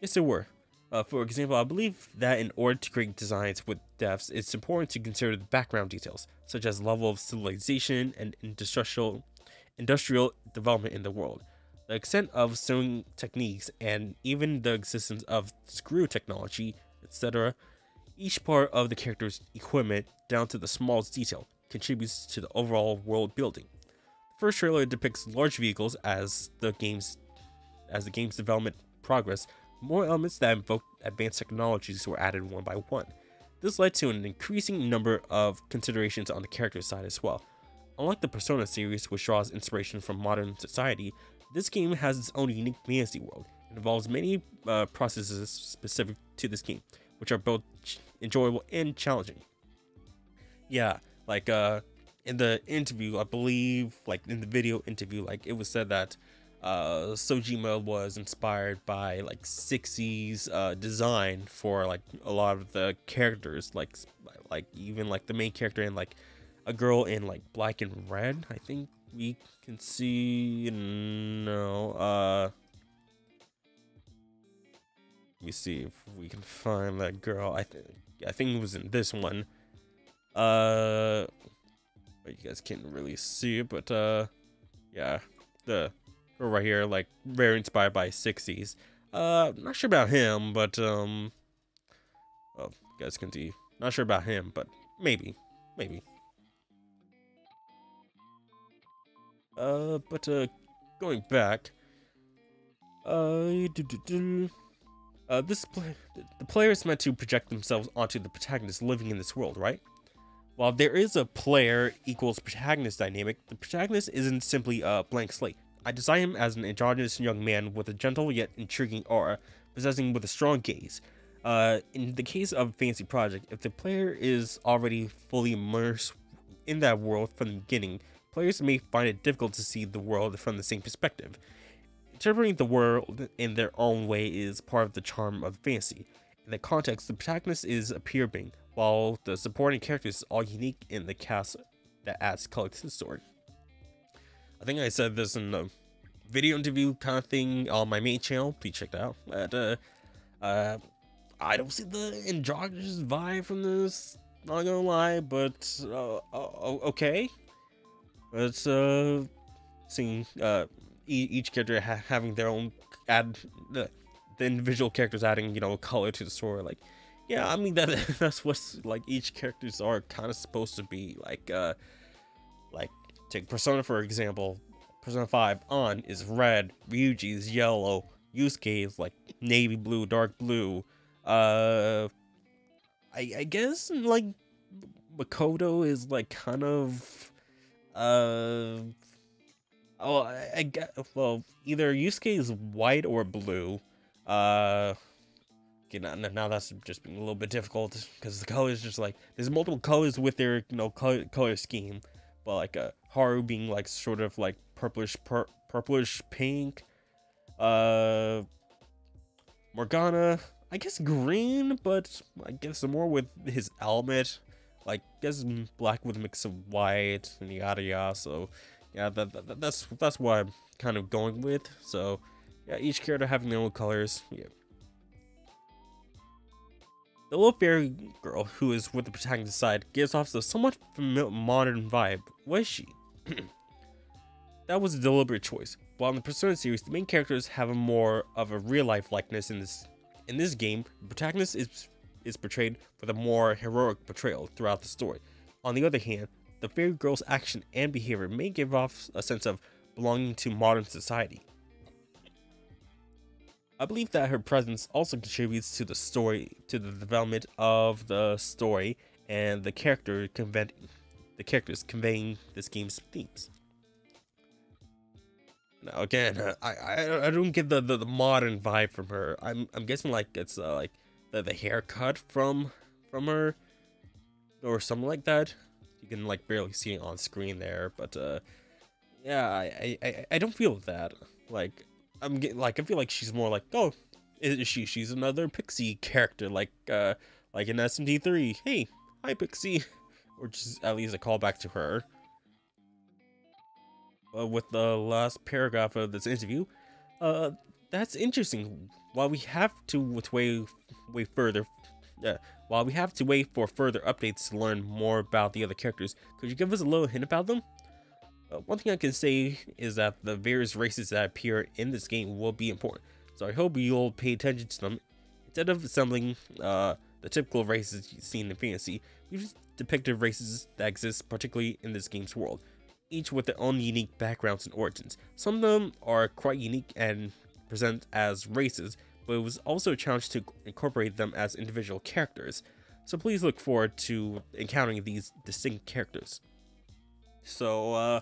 Yes, there were. Uh, for example, I believe that in order to create designs with depths, it's important to consider the background details, such as level of civilization and industrial industrial development in the world the extent of sewing techniques, and even the existence of screw technology, etc., each part of the character's equipment, down to the smallest detail, contributes to the overall world building. The first trailer depicts large vehicles as the game's as the game's development progress, more elements that invoke advanced technologies were added one by one. This led to an increasing number of considerations on the character side as well. Unlike the Persona series, which draws inspiration from modern society, this game has its own unique fantasy world. It involves many uh, processes specific to this game, which are both enjoyable and challenging. Yeah, like uh, in the interview, I believe, like in the video interview, like it was said that uh, Soejima was inspired by like 60s uh, design for like a lot of the characters, like like even like the main character and like a girl in like black and red. I think we can see no. Uh, let me see if we can find that girl. I think I think it was in this one. Uh, you guys can't really see it, but uh, yeah, the girl right here, like very inspired by 60s. Uh, not sure about him, but um, well, you guys can see. Not sure about him, but maybe, maybe. Uh, but uh, going back, uh, uh, this play, the player is meant to project themselves onto the protagonist living in this world, right? While there is a player equals protagonist dynamic, the protagonist isn't simply a blank slate. I design him as an androgynous young man with a gentle yet intriguing aura, possessing with a strong gaze. Uh, in the case of Fantasy Project, if the player is already fully immersed in that world from the beginning, players may find it difficult to see the world from the same perspective. Interpreting the world in their own way is part of the charm of fantasy. In the context, the protagonist is a pure being, while the supporting characters are all unique in the cast that adds color to the story. I think I said this in a video interview kind of thing on my main channel. Please check that out. But, uh, uh, I don't see the androgynous vibe from this. Not gonna lie, but uh, okay. It's uh, seeing uh, e each character ha having their own add the, the individual characters adding you know color to the story. Like, yeah, I mean that that's what's like each characters are kind of supposed to be. Like, uh, like Take Persona for example. Persona 5 on is red, Ryuji is yellow, Yusuke is like navy blue, dark blue. Uh, I I guess like Makoto is like kind of uh oh I, I well either Yusuke is white or blue. Uh okay, now, now that's just a little bit difficult because the colors just like there's multiple colors with their you know color, color scheme but like uh, Haru being like sort of like purplish pur purplish pink. Uh, Morgana, I guess green, but I guess more with his helmet. Like, guess black with a mix of white and yada yada. So, yeah, that, that that's that's what I'm kind of going with. So, yeah, each character having their own colors. Yeah. The little fairy girl who is with the protagonist's side gives off a somewhat familiar modern vibe. Was she? that was a deliberate choice. While in the Persona series, the main characters have a more of a real-life likeness in this in this game, the protagonist is is portrayed with a more heroic portrayal throughout the story. On the other hand, the fairy girl's action and behavior may give off a sense of belonging to modern society. I believe that her presence also contributes to the story, to the development of the story and the character conveying, the characters conveying this game's themes. Now again, I, I I don't get the, the, the modern vibe from her. I'm I'm guessing like it's uh, like the the haircut from from her or something like that. You can like barely see it on screen there, but uh, yeah, I I I don't feel that like I'm getting like I feel like she's more like oh, is she? She's another Pixie character like uh like in SMT3. Hey, hi Pixie, or just at least a callback to her. Uh, with the last paragraph of this interview, uh, that's interesting. While we have to wait way further, uh, while we have to wait for further updates to learn more about the other characters, could you give us a little hint about them? Uh, one thing I can say is that the various races that appear in this game will be important, so I hope you'll pay attention to them. Instead of assembling uh, the typical races you've seen in fantasy, we've depicted races that exist particularly in this game's world, each with their own unique backgrounds and origins. Some of them are quite unique and present as races, but it was also a challenge to incorporate them as individual characters, so please look forward to encountering these distinct characters. So, uh,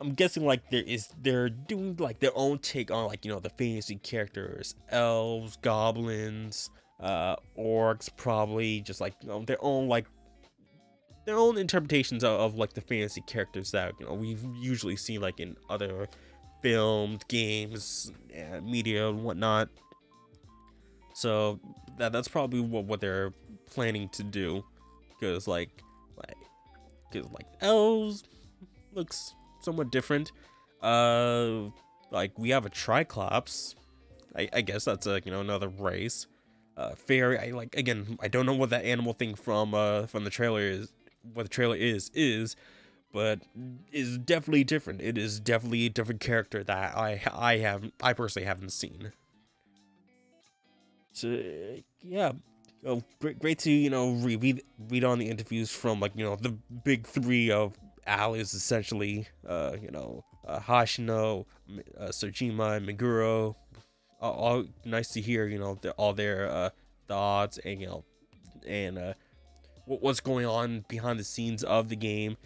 I'm guessing like there is they're doing like their own take on like you know the fantasy characters, elves, goblins, uh, orcs, probably just like you know their own like their own interpretations of, of like the fantasy characters that you know we've usually seen like in other filmed games, media, and whatnot. So that that's probably what what they're planning to do, because like like because like elves looks somewhat different. Uh, like we have a Triclops. I, I guess that's a you know another race. Uh, fairy. I like again. I don't know what that animal thing from uh from the trailer is. What the trailer is is, but is definitely different. It is definitely a different character that I I have I personally haven't seen. So yeah, oh, great, great to you know read read on the interviews from like you know the big three of Atlus essentially. Uh, you know, uh, Hashino, uh, Soejima, and Meguro. All, all nice to hear. You know, the, all their uh, thoughts and you know, and uh, what, what's going on behind the scenes of the game.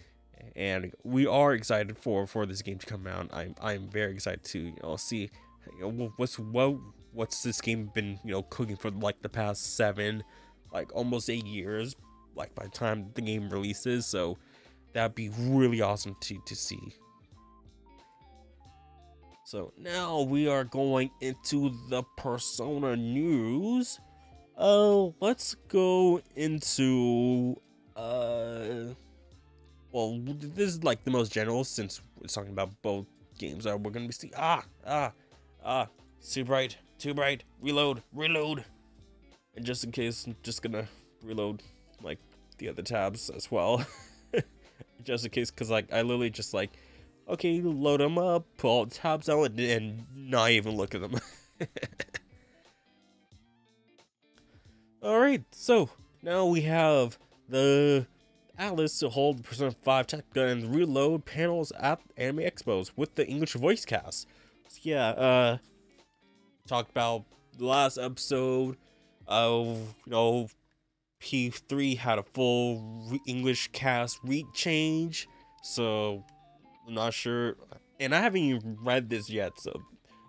And we are excited for for this game to come out. I'm I'm very excited to you know see you know, what's what what's this game been you know cooking for like the past seven like almost eight years like by the time the game releases. So that'd be really awesome to to see. So now we are going into the persona news. Uh let's go into uh well this is like the most general since we're talking about both games we're gonna be seeing ah ah ah too bright too bright reload reload. And just in case i'm just gonna reload like the other tabs as well. Just in case because like i literally just like okay load them up pull all the tabs out and, and not even look at them all right so now we have the Atlus to hold Persona 5 Tactica and reload panels at Anime Expos with the English voice cast. So yeah, uh, talked about the last episode of, you know, P3 had a full re- English cast read change, so I'm not sure, and I haven't even read this yet, so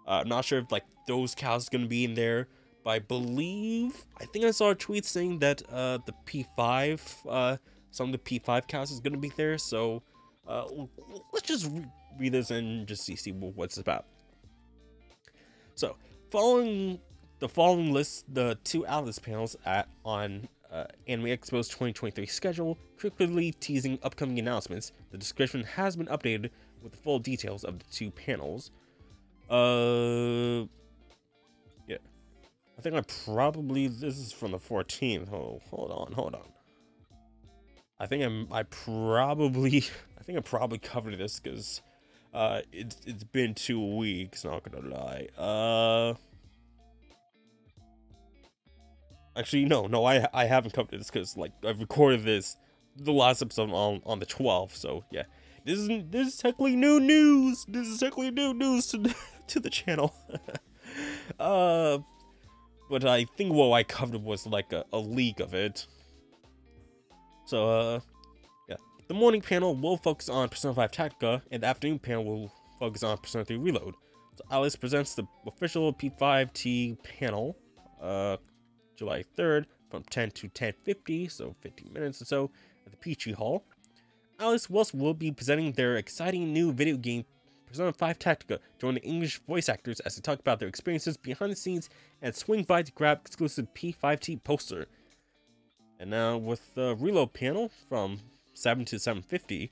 uh, I'm not sure if like those casts gonna be in there. But I believe I think I saw a tweet saying that uh, the P5 uh, some of the P5 cast is going to be there. So uh, let's just re- read this and just see, see what's about. So, following the following list, the two Atlus panels at on uh, Anime Expo's 2023 schedule, quickly teasing upcoming announcements. The description has been updated with the full details of the two panels. Uh, yeah, I think I probably this is from the 14th. Oh, hold on, hold on. I think I'm I probably I think I probably covered this because uh it's it's been two weeks, not gonna lie. Uh Actually no, no, I I haven't covered this because like I've recorded this the last episode on on the 12th, so yeah. This is this is technically new news. This is technically new news to to the channel. uh but I think what I covered was like a, a leak of it. So, uh, yeah. The morning panel will focus on Persona 5 Tactica, and the afternoon panel will focus on Persona 3 Reload. So, Atlus presents the official P5T panel, uh, July 3rd, from 10 to 10.50, so 15 minutes or so, at the Petree Hall. Atlus West will be presenting their exciting new video game, Persona 5 Tactica, join the English voice actors as they talk about their experiences behind the scenes and swing by to grab exclusive P5T poster. And now with the reload panel from 7 to 7.50,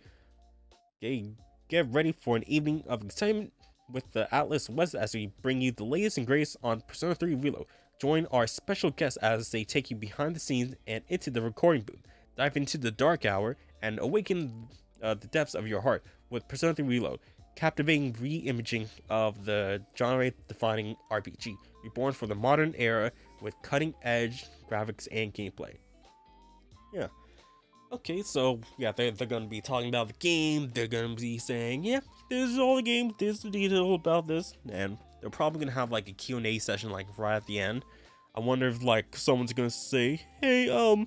get ready for an evening of excitement with the Atlus West as we bring you the latest and greatest on Persona 3 Reload. Join our special guests as they take you behind the scenes and into the recording booth. Dive into the dark hour and awaken uh, the depths of your heart with Persona 3 Reload, captivating re-imaging of the genre-defining RPG, reborn for the modern era with cutting-edge graphics and gameplay. Yeah. Okay, so yeah, they're, they're gonna be talking about the game. They're gonna be saying, yeah, this is all the game. This is the detail about this, and they're probably gonna have like a Q and A session like right at the end. I wonder if like someone's gonna say, hey, um,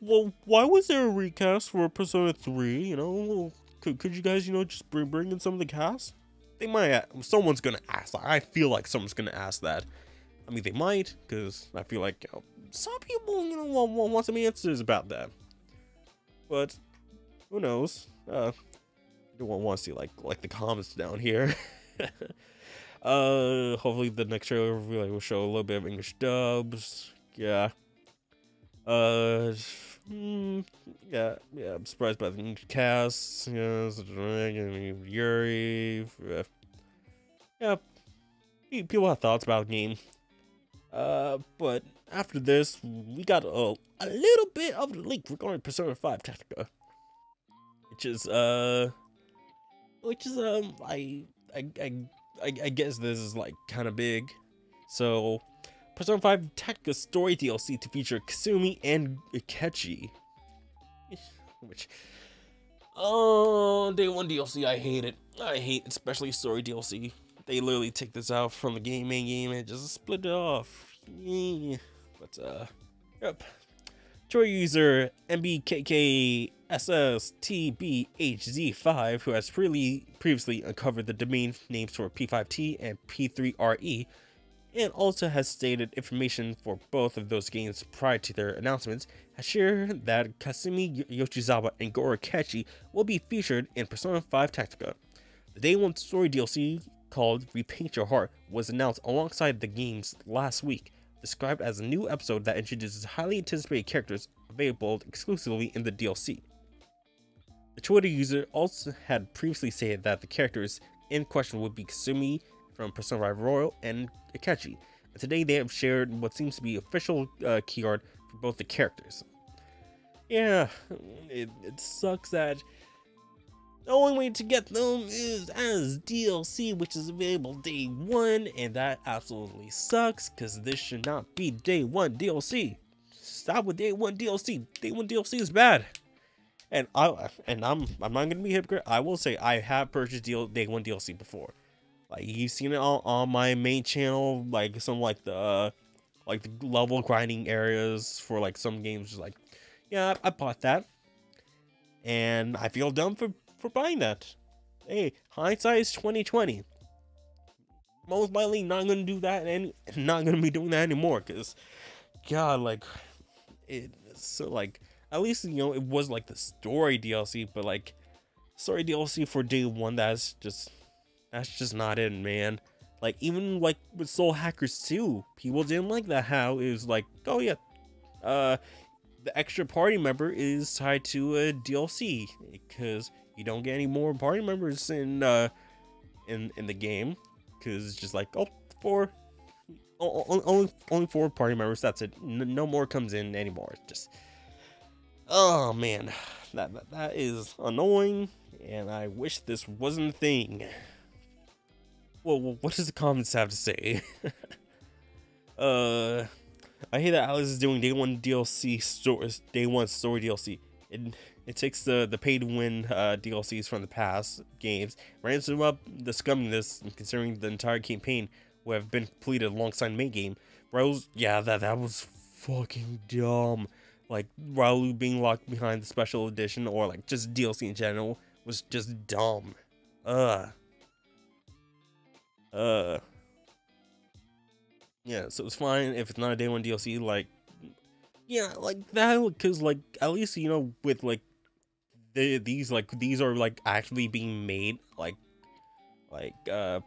well, why was there a recast for Persona Three? You know, could could you guys, you know, just bring bring in some of the cast? They might. Someone's gonna ask. I feel like someone's gonna ask that. I mean, they might, because I feel like you know, some people, you know, want, want some answers about that. But who knows? Uh, I don't want to see like like the comments down here. uh, hopefully the next trailer will, show a little bit of English dubs. Yeah. Uh, mm, yeah, yeah. I'm surprised by the cast. Yeah, Yuri. Yeah, people have thoughts about the game. Uh, but after this, we got a, a little bit of a leak regarding Persona 5 Tactica. Which is, uh, which is, um, I, I, I, I, guess this is, like, kind of big. So, Persona 5 Tactica story DLC to feature Kasumi and Akechi. Which, oh, day one DLC, I hate it. I hate especially story DLC. They literally take this out from the game main game and just split it off. Yeah. But, uh, yep. Twitter user MBKKSSTBHZ5, who has pre previously uncovered the domain names for P5T and P3RE, and also has stated information for both of those games prior to their announcements, has shared that Kasumi Yoshizawa and Goro Akechi will be featured in Persona 5 Tactica. The Day 1 story DLC called Repaint Your Heart was announced alongside the games last week, described as a new episode that introduces highly anticipated characters available exclusively in the DLC. The Twitter user also had previously said that the characters in question would be Kasumi from Persona 5 Royal and Akechi, and today they have shared what seems to be official uh, key art for both the characters. Yeah, it, it sucks that the only way to get them is as DLC, which is available day one, and that absolutely sucks because this should not be day one DLC. Stop with day one DLC. Day one DLC is bad. And I and I'm I'm not gonna be hypocrite. I will say I have purchased deal day one DLC before. Like you've seen it on, on my main channel, like some like the like the level grinding areas for like some games. Like, yeah, I bought that, and I feel dumb for for buying that. Hey, hindsight is 2020. Most likely not gonna do that and not gonna be doing that anymore. Cause, God, like, it so like at least you know it was like the story DLC, but like story DLC for day one, that's just that's just not it, man. Like even like with Soul Hackers 2, people didn't like that how it was like, oh yeah, uh the extra party member is tied to a DLC because you don't get any more party members in uh in in the game. Because it's just like oh four only only four party members that's it. No more comes in anymore. Just oh man. That, that that is annoying and i wish this wasn't a thing. Well what does the comments have to say? Uh i hear that Atlus is doing day one dlc story day one story dlc it it takes the the to win uh, DLCs from the past games, ramps them up the scumminess, considering the entire campaign would have been completed alongside main game. Bros, yeah, that that was fucking dumb. Like Raulu being locked behind the special edition or like just DLC in general was just dumb. Uh. Uh. Yeah, so it's fine if it's not a day one DLC. Like, yeah, like that, because like at least you know with like the, these like these are like actually being made like like uh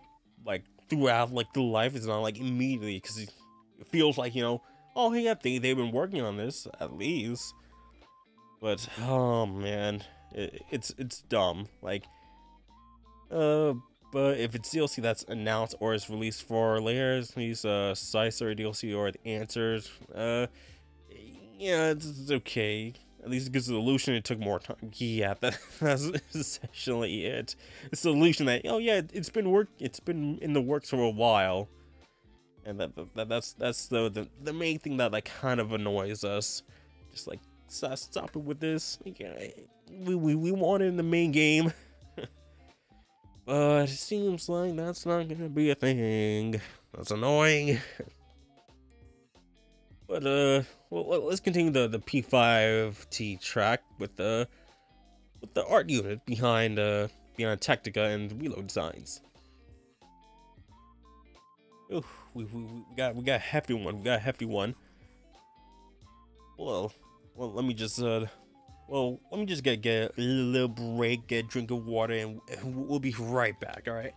like throughout like the life it's not like immediately because it feels like you know oh yeah they, they've been working on this at least but oh man it, it's it's dumb like uh but if it's DLC that's announced or is released for layers, these uh side story DLC or the answers, uh yeah, it's, it's okay. At least because the solution it took more time. Yeah, that, that's essentially it. It's The solution that oh yeah, it's been work. It's been in the works for a while, and that, that that's that's the, the the main thing that like kind of annoys us. Just like stop, stop it with this. We we we want it in the main game, but it seems like that's not gonna be a thing. That's annoying. But uh, well, let's continue the the P5T track with the with the art unit behind uh behind Tactica and Reload Designs. Ooh, we, we, we got we got a hefty one. We got a hefty one. Well, well, let me just uh, well, let me just get get a little break, get a drink of water, and we'll be right back. All right.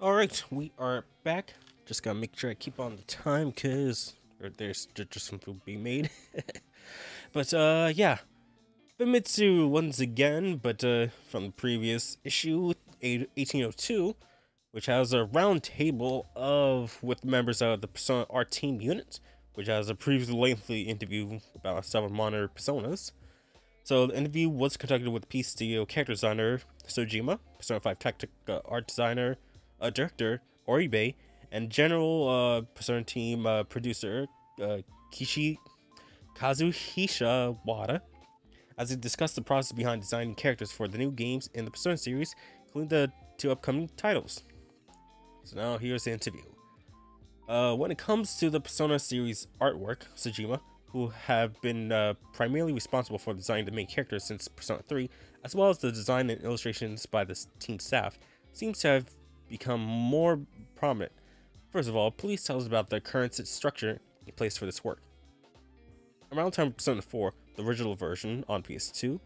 All right, we are back. Just gotta make sure I keep on the time, cause there's just some food being made. but uh, yeah, Famitsu once again, but uh, from the previous issue, 1802, which has a round table of with members of the Persona R team unit, which has a previously lengthy interview about several minor personas. So the interview was conducted with P Studio character designer Soejima, Persona 5 Tactica art designer, uh, director Oribe, and general uh, team uh, producer uh, Kishi Kazuhisa Wada, as they discussed the process behind designing characters for the new games in the Persona series, including the two upcoming titles. So now here's the interview. Uh, when it comes to the Persona series artwork, Soejima, who have been uh, primarily responsible for designing the main characters since Persona 3, as well as the design and illustrations by the team staff, seems to have become more prominent. First of all, please tell us about the current structure in place for this work. Around time Persona 4, the original version on PS2,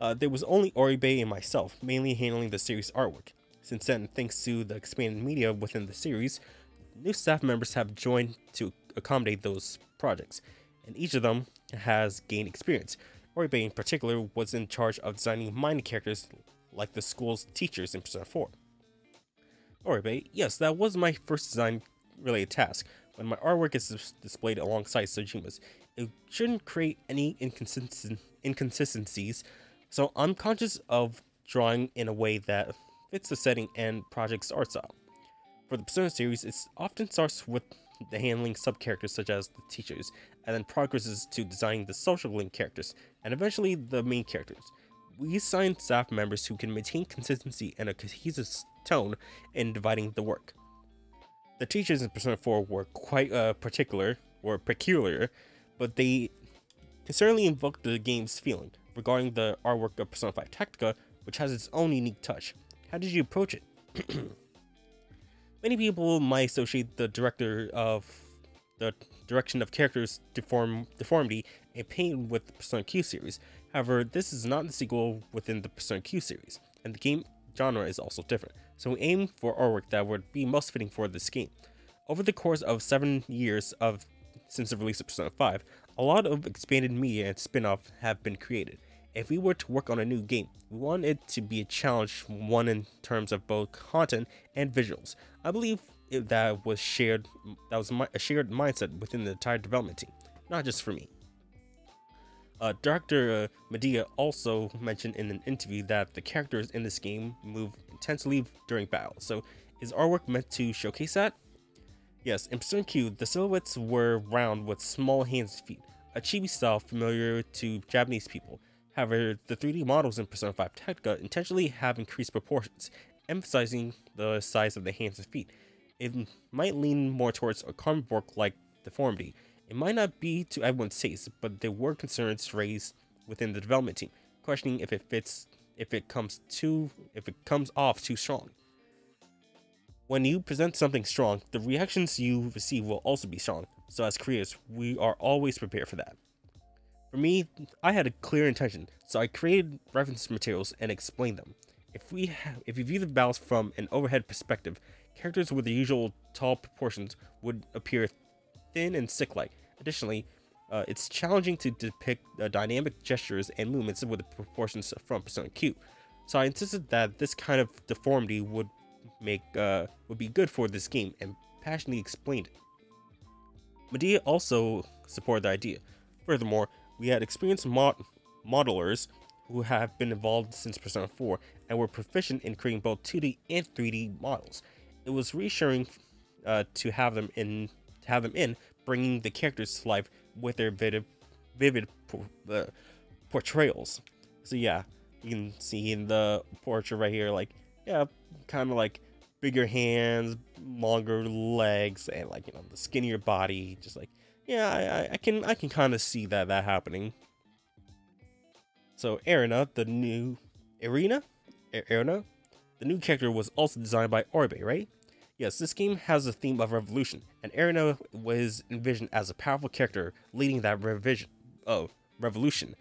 uh, there was only Oribe and myself mainly handling the series artwork. Since then, thanks to the expanded media within the series, new staff members have joined to accommodate those projects, and each of them has gained experience. Oribe in particular was in charge of designing minor characters like the school's teachers in Persona 4. Oribe, yes, that was my first design related task. When my artwork is displayed alongside Soejima's, it shouldn't create any inconsisten inconsistencies, so I'm conscious of drawing in a way that fits the setting and project's art style. For the Persona series, it often starts with the handling sub-characters such as the teachers, and then progresses to designing the social link characters, and eventually the main characters. We assign staff members who can maintain consistency and a cohesive tone in dividing the work. The teachers in Persona 4 were quite uh, particular, or peculiar, but they certainly invoked the game's feeling regarding the artwork of Persona 5 Tactica, which has its own unique touch. How did you approach it? Many people might associate the director of the direction of characters deform deformity and pain with the Persona Q series. However, this is not the sequel within the Persona Q series, and the game genre is also different, so we aim for artwork that would be most fitting for this game. Over the course of seven years of since the release of Persona 5, a lot of expanded media and spin-off have been created. If we were to work on a new game, we want it to be a challenge, one in terms of both content and visuals. I believe that was shared that was a shared mindset within the entire development team, not just for me. Uh, Dr. Uh, Maeda also mentioned in an interview that the characters in this game move intensely during battle. So, is artwork meant to showcase that? Yes, in Persona Q, the silhouettes were round with small hands and feet, a chibi style familiar to Japanese people. However, the 3D models in Persona 5 Tactica intentionally have increased proportions, emphasizing the size of the hands and feet. It might lean more towards a comic book like deformity, it might not be to everyone's taste, but there were concerns raised within the development team, questioning if it fits, if it comes too, if it comes off too strong. When you present something strong, the reactions you receive will also be strong. So as creators, we are always prepared for that. For me, I had a clear intention, so I created reference materials and explained them. If we have, if you view the battles from an overhead perspective, characters with the usual tall proportions would appear thin and sick-like. Additionally, uh, it's challenging to depict uh, dynamic gestures and movements with the proportions from Persona Q. So I insisted that this kind of deformity would make uh, would be good for this game and passionately explained it. Maeda also supported the idea. Furthermore, we had experienced mod modelers who have been involved since Persona 4 and were proficient in creating both 2D and 3D models. It was reassuring uh, to have them in to have them in, bringing the characters to life with their vivid, vivid uh, portrayals. So yeah, you can see in the portrait right here, like yeah, kind of like bigger hands, longer legs, and like you know the skinnier body. Just like yeah, I, I can I can kind of see that that happening. So Erina, the new Irina, Erina, the new character was also designed by Oribe, right? Yes, this game has a theme of revolution, and Erina was envisioned as a powerful character leading that revision of revolution.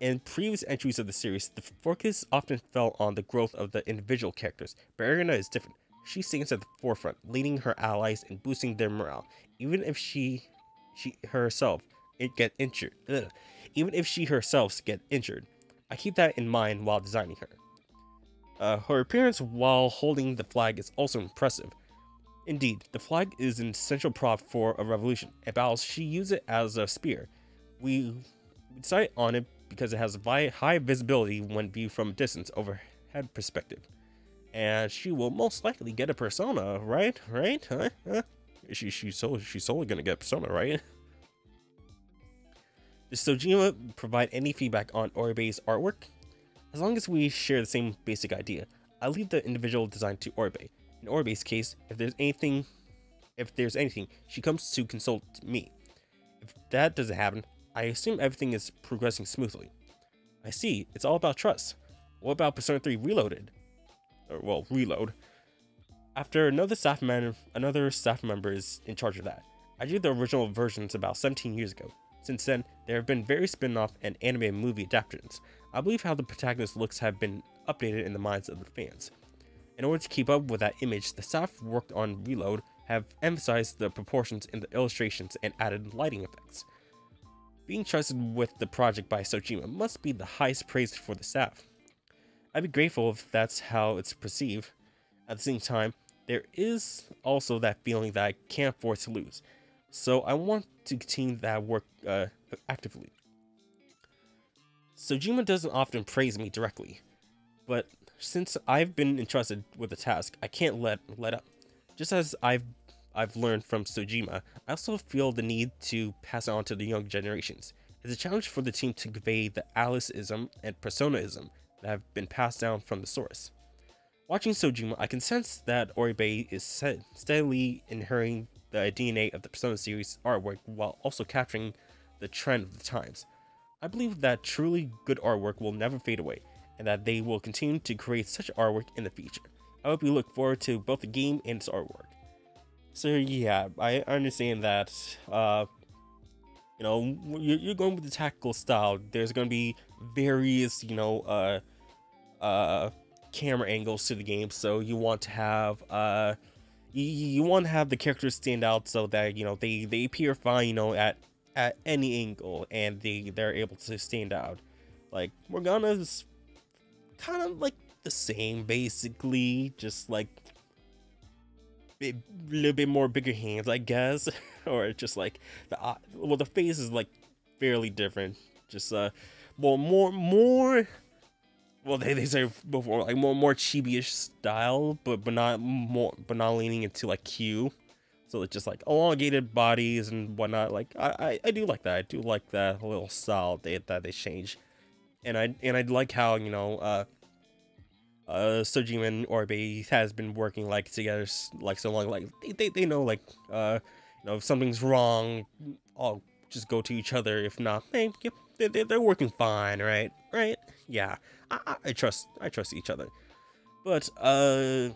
In previous entries of the series, the focus often fell on the growth of the individual characters, but Erina is different. she stands at the forefront, leading her allies and boosting their morale, even if she, she herself, it get injured. Ugh. Even if she herself get injured, I keep that in mind while designing her. Uh, her appearance while holding the flag is also impressive. Indeed, the flag is an essential prop for a revolution. At battles, she uses it as a spear. We decide on it because it has high visibility when viewed from a distance overhead perspective. And she will most likely get a persona, right? Right? Huh? huh? She, she's, so, she's solely gonna get persona, right? Does Soejima provide any feedback on Oribe's artwork? As long as we share the same basic idea, I leave the individual design to Oribe. In Oribe's case, if there's anything if there's anything, she comes to consult me. If that doesn't happen, I assume everything is progressing smoothly. I see, it's all about trust. What about Persona 3 Reloaded? Or, well, Reload. After another staff member, another staff member is in charge of that. I did the original versions about 17 years ago. Since then, there have been various spin-off and anime movie adaptations. I believe how the protagonist looks have been updated in the minds of the fans. In order to keep up with that image, the staff worked on Reload have emphasized the proportions in the illustrations and added lighting effects. Being trusted with the project by Soejima must be the highest praise for the staff. I'd be grateful if that's how it's perceived. At the same time, there is also that feeling that I can't afford to lose, so I want to continue that work uh, actively. Soejima doesn't often praise me directly, but since I've been entrusted with the task, I can't let let up. Just as I've I've learned from Soejima, I also feel the need to pass on to the young generations. It's a challenge for the team to convey the Aliceism and Personaism that have been passed down from the source. Watching Soejima, I can sense that Oribe is steadily inheriting the DNA of the Persona series artwork while also capturing the trend of the times. I believe that truly good artwork will never fade away, and that they will continue to create such artwork in the future. I hope you look forward to both the game and its artwork. So yeah, I understand that. Uh, you know, you're going with the tactical style. There's going to be various, you know, uh, uh, camera angles to the game. So you want to have, uh, you, you want to have the characters stand out so that you know they they appear fine, you know, at at any angle, and they they're able to stand out. Like Morgana's kind of like the same, basically, just like a little bit more bigger hands, I guess, or just like the well, the face is like fairly different. Just uh, well, more more. Well, they, they say before like more more chibi-ish style, but but not more but not leaning into like Q. So it's just like elongated bodies and whatnot. Like I, I, I do like that. I do like that little style they, that they change, and I and I like how you know uh uh and Oribe has been working like together like so long like they, they, they know like uh you know if something's wrong I'll just go to each other. If not they, they, they're working fine right? Right? Yeah. I, I, I trust I trust each other. But uh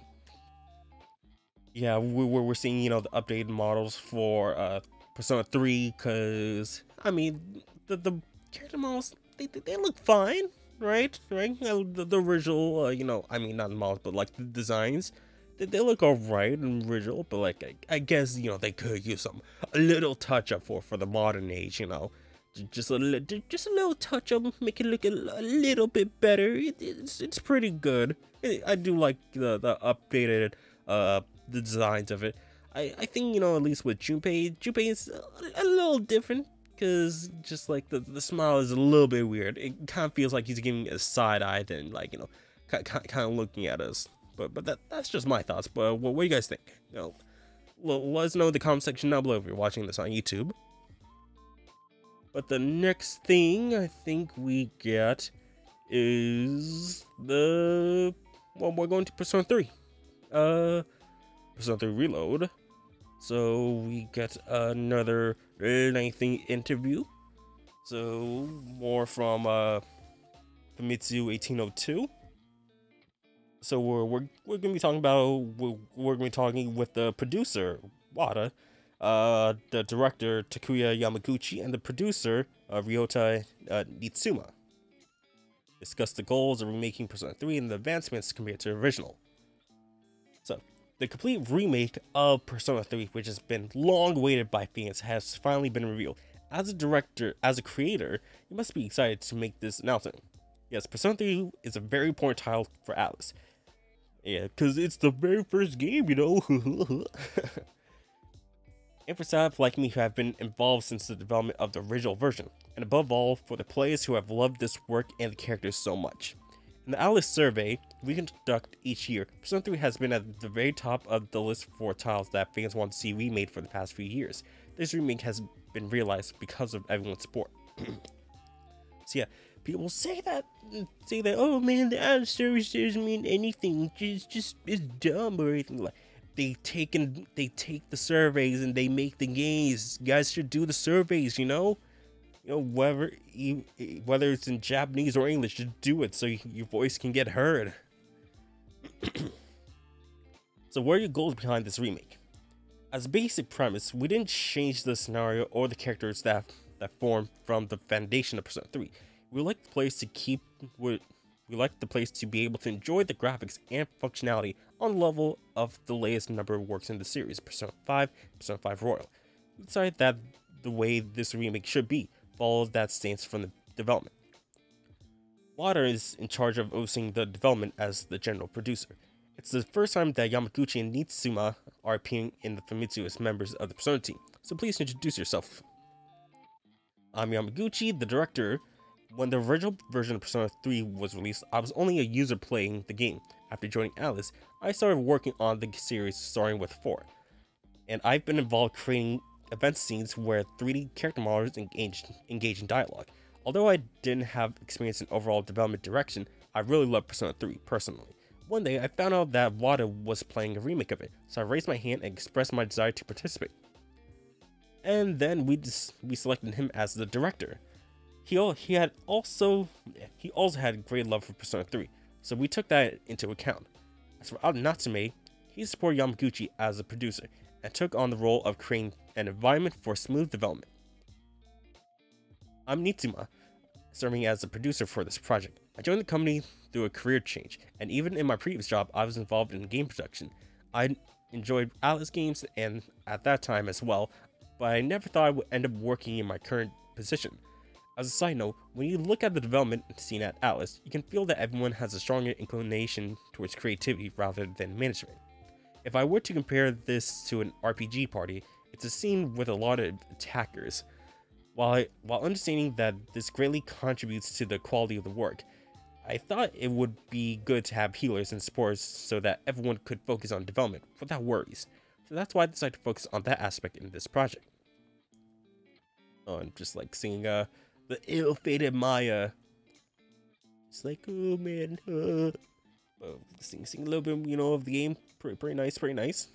yeah we, we're, we're seeing you know the updated models for uh Persona 3 because I mean the, the character models they, they, look fine right? Right? The, the original, uh, you know, I mean, not models, but like the designs, they, they look alright and original, but like, I, I, guess, you know, they could use some, a little touch up for, for the modern age, you know. Just a little, just a little touch up, make it look a, a little bit better. It, it's, it's pretty good. I do like the, the updated, uh, the designs of it. I, I think, you know, at least with Junpei, Junpei is a, a little different because just like the, the smile is a little bit weird. It kind of feels like he's giving a side eye, then like you know, kind, kind of looking at us. But but that that's just my thoughts. But what, what do you guys think? You know, let us know in the comment section down below if you're watching this on YouTube. But the next thing I think we get is the well, we're going to Persona 3. Uh, Persona 3 Reload. So we get another lengthy interview. So more from uh, Famitsu 1802. So we're we're, we're gonna be talking about we're, we're gonna be talking with the producer Wada, uh, the director Takuya Yamaguchi, and the producer uh, Ryota uh, Niitsuma. Discuss the goals of remaking Persona 3 and the advancements compared to original. So The complete remake of Persona 3, which has been long awaited by fans, has finally been revealed. As a director, as a creator, you must be excited to make this announcement. Yes, Persona 3 is a very important title for Atlus. Yeah, because it's the very first game, you know. and for staff like me who have been involved since the development of the original version, and above all, for the players who have loved this work and the characters so much. The Atlus survey we conduct each year, Persona 3 has been at the very top of the list for titles that fans want to see remade for the past few years. This remake has been realized because of everyone's support. so yeah, people say that say that oh man the Atlus service doesn't mean anything, It's just it's dumb or anything like they take and they take the surveys and they make the games. You guys should do the surveys, you know. You know, whether you, whether it's in Japanese or English, just do it so your voice can get heard. so, what are your goals behind this remake? As a basic premise, we didn't change the scenario or the characters that that form from the foundation of Persona 3. We like the place to keep with we like the place to be able to enjoy the graphics and functionality on level of the latest number of works in the series, Persona 5, Persona 5 Royal. We decided that the way this remake should be follows that stance from the development. Wada is in charge of overseeing the development as the general producer. It's the first time that Yamaguchi and Niitsuma are appearing in the Famitsu as members of the Persona team, so please introduce yourself. I'm Yamaguchi, the director, when the original version of Persona 3 was released, I was only a user playing the game. After joining Atlus, I started working on the series starting with 4. And I've been involved creating event scenes where 3D character models engage, engage in dialogue. Although I didn't have experience in overall development direction, I really love Persona 3 personally. One day, I found out that WADA was playing a remake of it, so I raised my hand and expressed my desire to participate. And then we just we selected him as the director. He he had also he also had great love for Persona 3, so we took that into account. As for Natsume, he supported Yamaguchi as a producer and took on the role of creating an environment for smooth development. I'm Niitsuma, serving as a producer for this project. I joined the company through a career change, and even in my previous job, I was involved in game production. I enjoyed Atlus games and at that time as well, but I never thought I would end up working in my current position. As a side note, when you look at the development scene at Atlus, you can feel that everyone has a stronger inclination towards creativity rather than management. If I were to compare this to an RPG party, it's a scene with a lot of attackers. While, I, while understanding that this greatly contributes to the quality of the work, I thought it would be good to have healers and supporters so that everyone could focus on development without worries. So that's why I decided to focus on that aspect in this project. Oh, I'm just like singing uh, the ill-fated Maya. It's like, oh man, uh, sing, sing a little bit, you know, of the game. Pretty, pretty nice, pretty nice.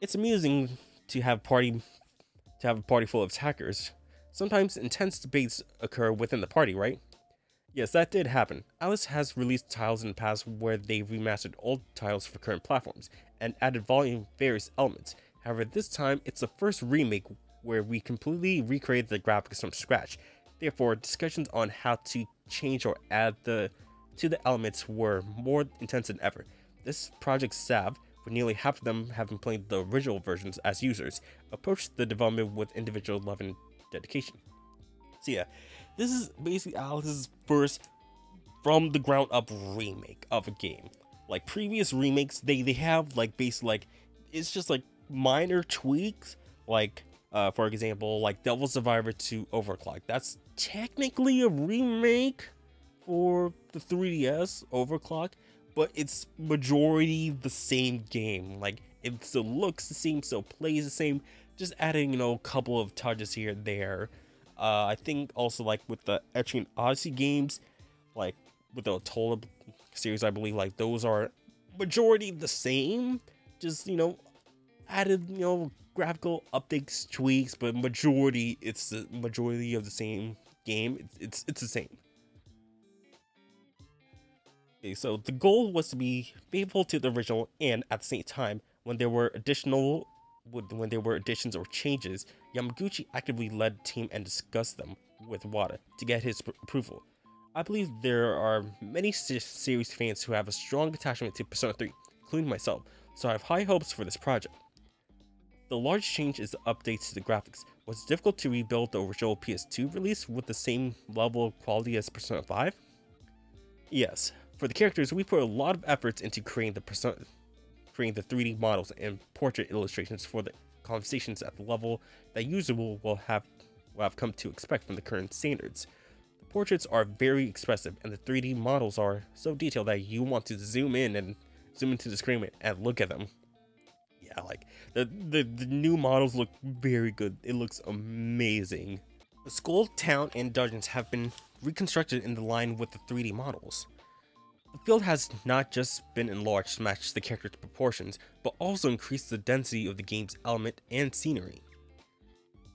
It's amusing to have party, to have a party full of attackers. Sometimes intense debates occur within the party, right? Yes, that did happen. Atlus has released tiles in the past where they remastered old tiles for current platforms and added volume various elements. However, this time it's the first remake where we completely recreated the graphics from scratch. Therefore, discussions on how to change or add the to the elements were more intense than ever. This project Sav, with nearly half of them having played the original versions as users, approached the development with individual love and dedication. So yeah, this is basically Atlus's first from the ground up remake of a game. Like previous remakes, they they have like basically like it's just like minor tweaks, like uh, for example, like Devil Survivor 2 Overclock. That's technically a remake for the 3DS Overclock, but it's majority the same game. Like it still looks the same, still plays the same, just adding you know a couple of touches here and there. Uh, I think also like with the Etrian Odyssey games, like with the Untold series, I believe like those are majority the same. Just you know, added you know graphical updates, tweaks, but majority it's the majority of the same game. It's it's, it's the same. Okay, so the goal was to be faithful to the original, and at the same time, when there were additional when there were additions or changes, Yamaguchi actively led the team and discussed them with Wada to get his approval. I believe there are many series fans who have a strong attachment to Persona 3, including myself, so I have high hopes for this project. The large change is the updates to the graphics. Was it difficult to rebuild the original PS2 release with the same level of quality as Persona 5? Yes. For the characters, we put a lot of efforts into creating the creating the 3D models and portrait illustrations for the conversations at the level that will, will have will have come to expect from the current standards. The portraits are very expressive, and the 3D models are so detailed that you want to zoom in and zoom into the screen and look at them. Yeah, like the, the, the new models look very good. It looks amazing. The school, town, and dungeons have been reconstructed in the line with the 3D models. The field has not just been enlarged to match the character's proportions, but also increased the density of the game's element and scenery.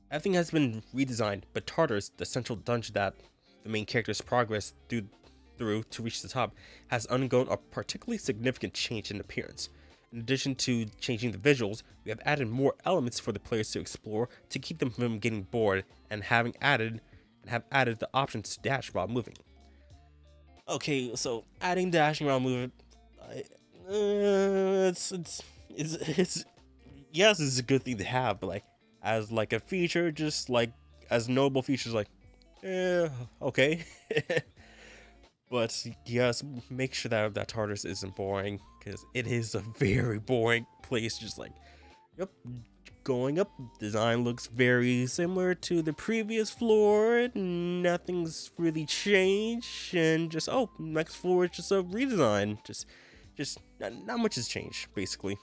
Everything has been redesigned, but Tartarus, the central dungeon that the main character's progress through, through to reach the top, has undergone a particularly significant change in appearance. In addition to changing the visuals, we have added more elements for the players to explore to keep them from getting bored and having added and have added the option to dash while moving okay, so adding dashing around movement, uh, it's, it's it's it's yes, it's a good thing to have, but like as like a feature, just like as noble features, like, yeah, okay. but yes, make sure that that Tartarus isn't boring because it is a very boring place. Just like, yep, going up. Design looks very similar to the previous floor. Nothing's really changed, and just oh, next floor is just a redesign. Just, just not, not much has changed basically.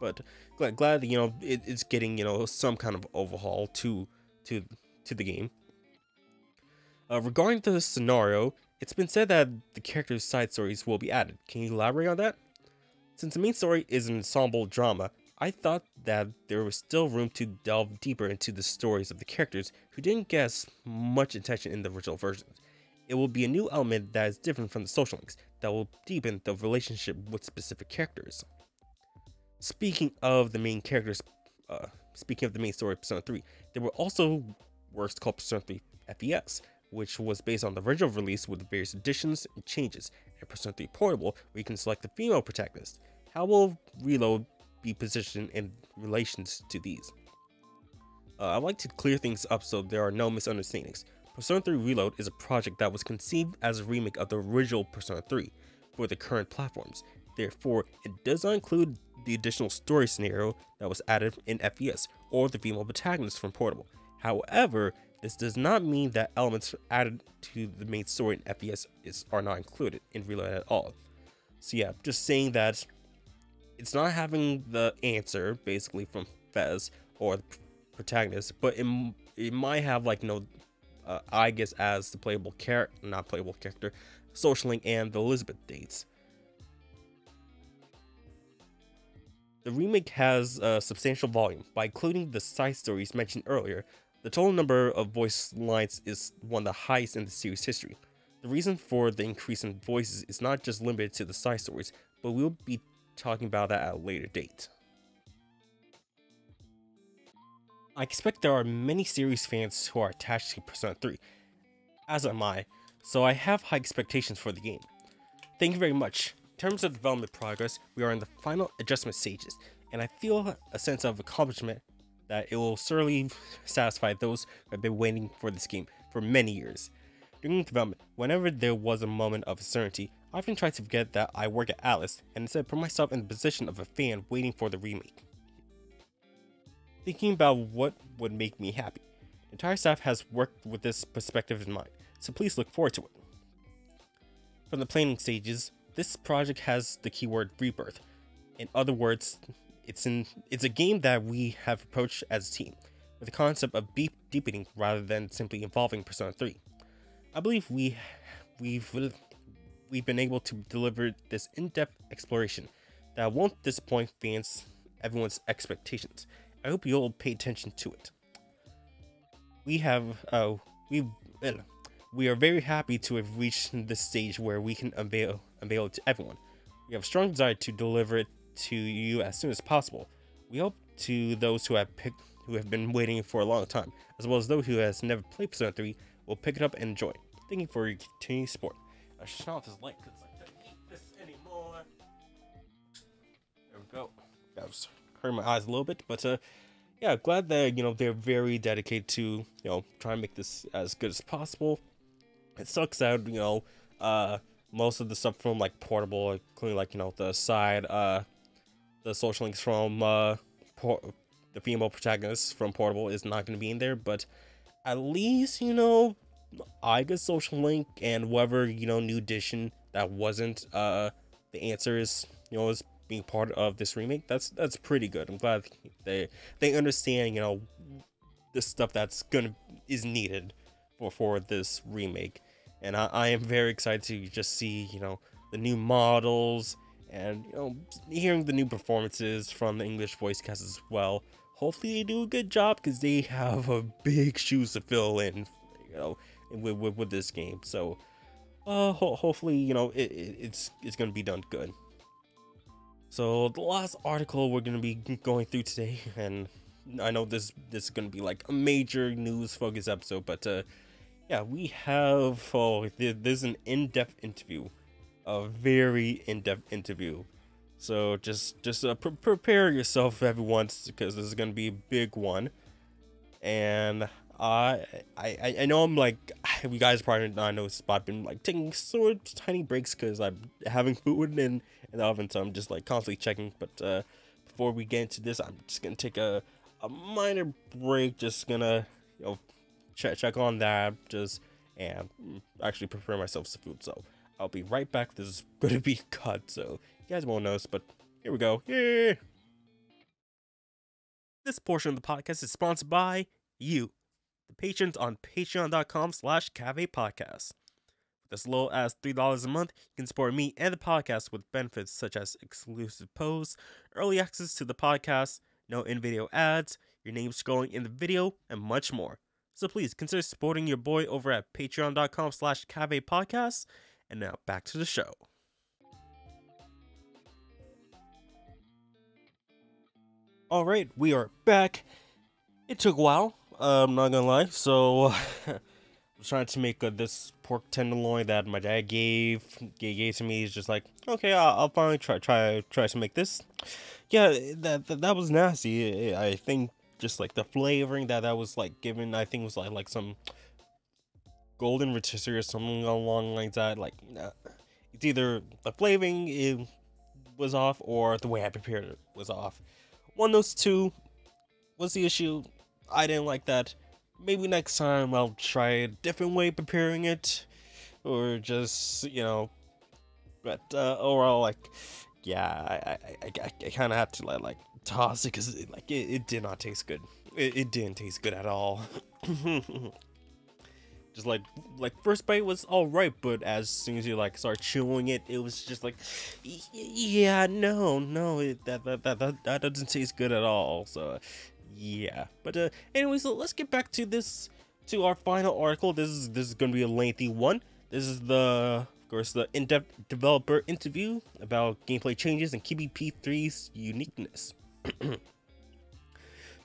But glad, glad you know it, it's getting you know some kind of overhaul to to to the game. Uh, regarding the scenario, it's been said that the characters' side stories will be added. Can you elaborate on that? Since the main story is an ensemble drama, I thought that there was still room to delve deeper into the stories of the characters who didn't get much attention in the original versions. It will be a new element that is different from the social links that will deepen the relationship with specific characters. Speaking of the main characters, uh, speaking of the main story of Persona 3, there were also works called Persona 3 FES, which was based on the original release with various additions and changes, and Persona 3 Portable, where you can select the female protagonist. How will Reload be positioned in relations to these. Uh, I'd like to clear things up so there are no misunderstandings. Persona 3 Reload is a project that was conceived as a remake of the original Persona 3 for the current platforms. Therefore, it does not include the additional story scenario that was added in FES or the female protagonist from Portable. However, this does not mean that elements added to the main story in FES is, are not included in Reload at all. So yeah, just saying that it's not having the answer basically from FES or the protagonist, but it, it might have like no, uh, I guess as the playable character, not playable character, social link and the Elizabeth dates. The remake has a substantial volume. By including the side stories mentioned earlier, the total number of voice lines is one of the highest in the series history. The reason for the increase in voices is not just limited to the side stories, but we'll be talking about that at a later date. I expect there are many series fans who are attached to Persona 3, as am I, so I have high expectations for the game. Thank you very much. In terms of development progress, we are in the final adjustment stages, and I feel a sense of accomplishment that it will certainly satisfy those who have been waiting for this game for many years. During development, whenever there was a moment of uncertainty, I often try to forget that I work at Atlus and instead put myself in the position of a fan waiting for the remake. Thinking about what would make me happy. The entire staff has worked with this perspective in mind, so please look forward to it. From the planning stages, this project has the keyword rebirth. In other words, it's in it's a game that we have approached as a team, with the concept of deep deepening rather than simply involving Persona 3. I believe we we've we've been able to deliver this in-depth exploration that won't disappoint fans, everyone's expectations. I hope you'll pay attention to it. We have, uh, we, we are very happy to have reached this stage where we can unveil, unveil it to everyone. We have a strong desire to deliver it to you as soon as possible. We hope to those who have picked, who have been waiting for a long time, as well as those who has never played Persona 3, will pick it up and enjoy. Thank you for your continued support. I should turn off this light because I don't need this anymore. There we go. That was hurting my eyes a little bit, but uh, yeah, glad that you know they're very dedicated to you know trying to make this as good as possible. It sucks that you know uh most of the stuff from like portable, including like you know the side uh the social links from uh the female protagonist from portable is not going to be in there, but at least you know I get social link and whatever you know new edition that wasn't uh the answer is you know is being part of this remake. That's that's pretty good. I'm glad they they understand you know the stuff that's gonna is needed for for this remake, and I, I am very excited to just see you know the new models and you know hearing the new performances from the English voice cast as well. Hopefully they do a good job because they have a big shoes to fill in, you know, with with, with this game. So, uh, ho- hopefully you know it, it, it's it's gonna be done good. So the last article we're gonna be going through today, and I know this this is gonna be like a major news focus episode, but uh, yeah, we have oh there- there's an in-depth interview, a very in-depth interview. So just just uh, pre- prepare yourself everyone because this is gonna be a big one, and I I I know I'm like you guys probably not know I've been like taking sort of tiny breaks because I'm having food in in the oven, so I'm just like constantly checking. But uh, before we get into this, I'm just gonna take a a minor break. Just gonna you know check check on that just and mm, actually prepare myself some food. So I'll be right back. This is gonna be cut, so you guys won't notice. But here we go. Yeah. This portion of the podcast is sponsored by you, the patrons on patreon.com slash cave podcast. With as low as $3 a month, you can support me and the podcast with benefits such as exclusive posts, early access to the podcast, no in-video ads, your name scrolling in the video, and much more. So please consider supporting your boy over at patreon.com slash cave podcast. And now back to the show. All right, we are back. It took a while. I'm not gonna lie. So, I was trying to make uh, this pork tenderloin that my dad gave gave, gave to me. He's just like, okay, I'll, I'll finally try try try to make this. Yeah, that that, that was nasty. I think just like the flavoring that that was like given. I think was like like some golden rotisserie or something along like that. Like, nah. it's either the flavoring it was off or the way I prepared it was off. One of those two was the issue. I didn't like that. Maybe next time I'll try a different way of preparing it, or just you know. But uh, overall, like, yeah, I I, I, I kind of have to like like toss it because it, like it, it did not taste good. It, it didn't taste good at all. just like like first bite was all right, but as soon as you like start chewing it, it was just like, yeah, no, no, it, that, that that that that doesn't taste good at all. So, yeah. But uh, anyway, so let's get back to this to our final article. This is this is gonna be a lengthy one. This is the of course the in-depth developer interview about gameplay changes and KBP3's uniqueness.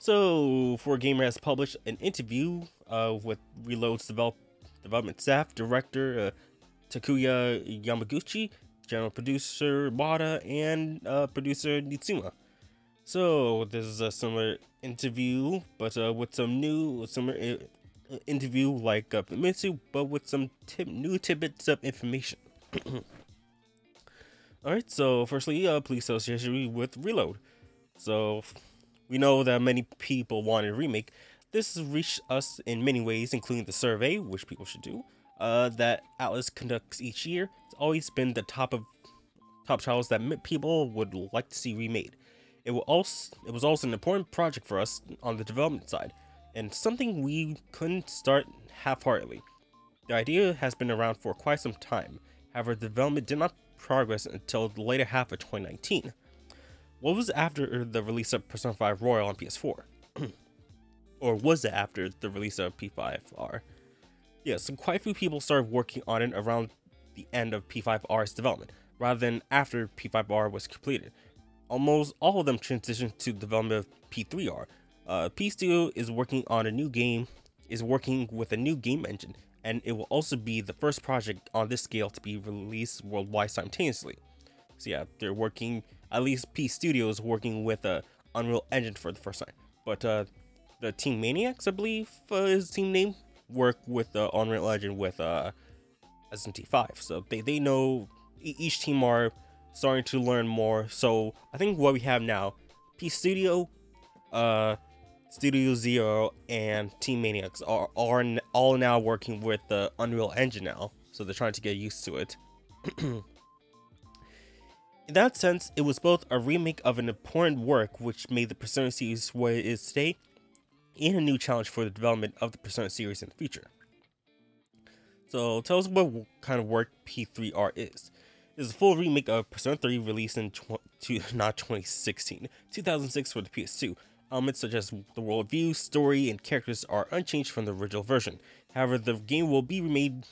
So, 4Gamer has published an interview uh, with Reload's develop- development staff, director uh, Takuya Yamaguchi, general producer Wada, and uh, producer Niitsuma. So, this is a similar interview, but uh, with some new, similar uh, interview like uh, Famitsu, but with some tip- new tidbits of information. Alright, so firstly, uh, police association with Reload. So, we know that many people want a remake. This has reached us in many ways, including the survey, which people should do, uh, that Atlus conducts each year. It's always been the top of top titles that people would like to see remade. It also it was also an important project for us on the development side, and something we couldn't start half-heartedly. The idea has been around for quite some time. However, development did not progress until the later half of 2019. What was after the release of Persona 5 Royal on PS4? or was it after the release of P5R? Yeah, so quite a few people started working on it around the end of P5R's development, rather than after P5R was completed. Almost all of them transitioned to development of P3R. Uh, P Studio is working on a new game, is working with a new game engine, and it will also be the first project on this scale to be released worldwide simultaneously. So yeah, they're working at least P Studio is working with a Unreal Engine for the first time. But uh, the Team Maniax, I believe, uh, is team name, work with the Unreal Engine with uh, SMT5. So they they know each team are starting to learn more. So I think what we have now, P Studio, uh, Studio Zero, and Team Maniax are, are all now working with the Unreal Engine now. So they're trying to get used to it. In that sense, it was both a remake of an important work which made the Persona series what it is today, and a new challenge for the development of the Persona series in the future. So tell us what kind of work P3R is. Is a full remake of Persona 3 released in not 2016, 2006 for the PS2. Elements such as the worldview, story, and characters are unchanged from the original version. However, the game will be remade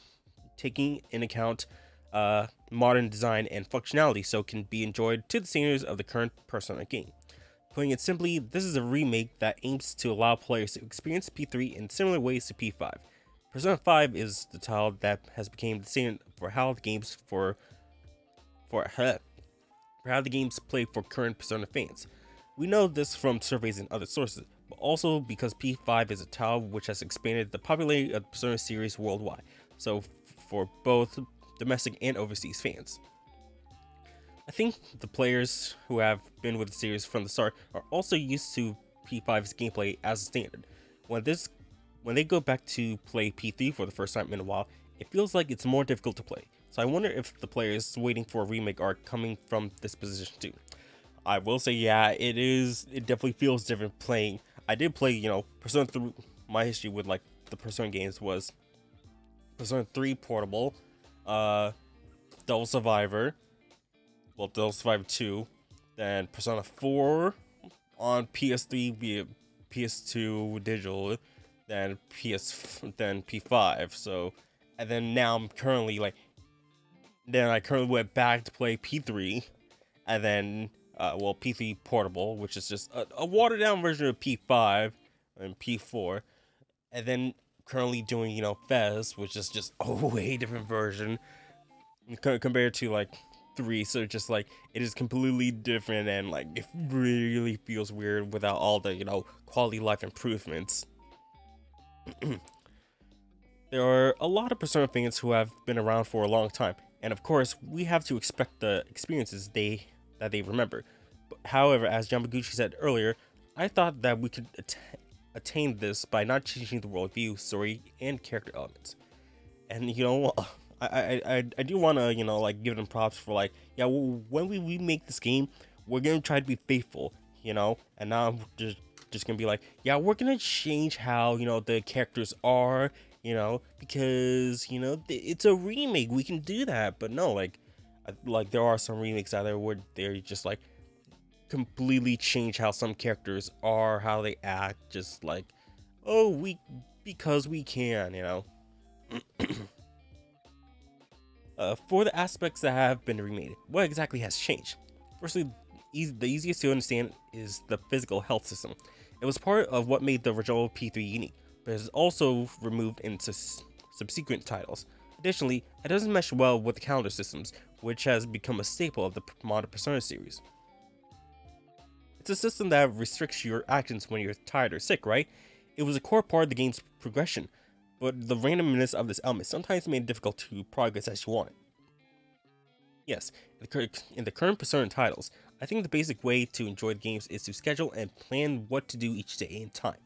taking in account uh, modern design and functionality so it can be enjoyed to the standards of the current Persona game. Putting it simply, this is a remake that aims to allow players to experience P3 in similar ways to P5. Persona 5 is the title that has become the standard for how the games for for, for how the games play for current Persona fans. We know this from surveys and other sources, but also because P5 is a title which has expanded the popularity of the Persona series worldwide. So for both domestic and overseas fans. I think the players who have been with the series from the start are also used to P5's gameplay as a standard. When this when they go back to play P3 for the first time in a while, it feels like it's more difficult to play. So I wonder if the players waiting for a remake are coming from this position too. I will say, yeah, it is. It definitely feels different playing. I did play, you know, Persona 3. My history with like the Persona games was Persona 3 Portable, uh, Devil Survivor, well, Devil Survivor 2, then Persona 4 on PS3 via PS2 digital, then PS, then P5. So, and then now I'm currently like, then I currently went back to play P3, and then, uh, well, P3 Portable, which is just a, a watered down version of P5 and P4, and then currently doing, you know, FES, which is just a way different version compared to like three. So just like it is completely different and like it really feels weird without all the, you know, quality life improvements. there are a lot of Persona fans who have been around for a long time, and of course, we have to expect the experiences they that they remember. But, however, as Yamaguchi said earlier, I thought that we could attain this by not changing the worldview, story, and character elements. And you know, I I I, do want to you know like give them props for like yeah well, when we remake this game, we're gonna try to be faithful, you know. And now I'm just just gonna be like yeah we're gonna change how you know the characters are, you know, because you know it's a remake. We can do that, but no, like like there are some remakes out there where they're just like completely change how some characters are, how they act, just like, oh, we because we can, you know. uh, for the aspects that have been remade, what exactly has changed? Firstly, the easiest to understand is the physical health system. It was part of what made the original P3 unique, but is also removed into subsequent titles. Additionally, it doesn't mesh well with the calendar systems, which has become a staple of the modern Persona series. It's a system that restricts your actions when you're tired or sick, right? It was a core part of the game's progression, but the randomness of this element sometimes made it difficult to progress as you want. Yes, in the current Persona titles, I think the basic way to enjoy the games is to schedule and plan what to do each day and time.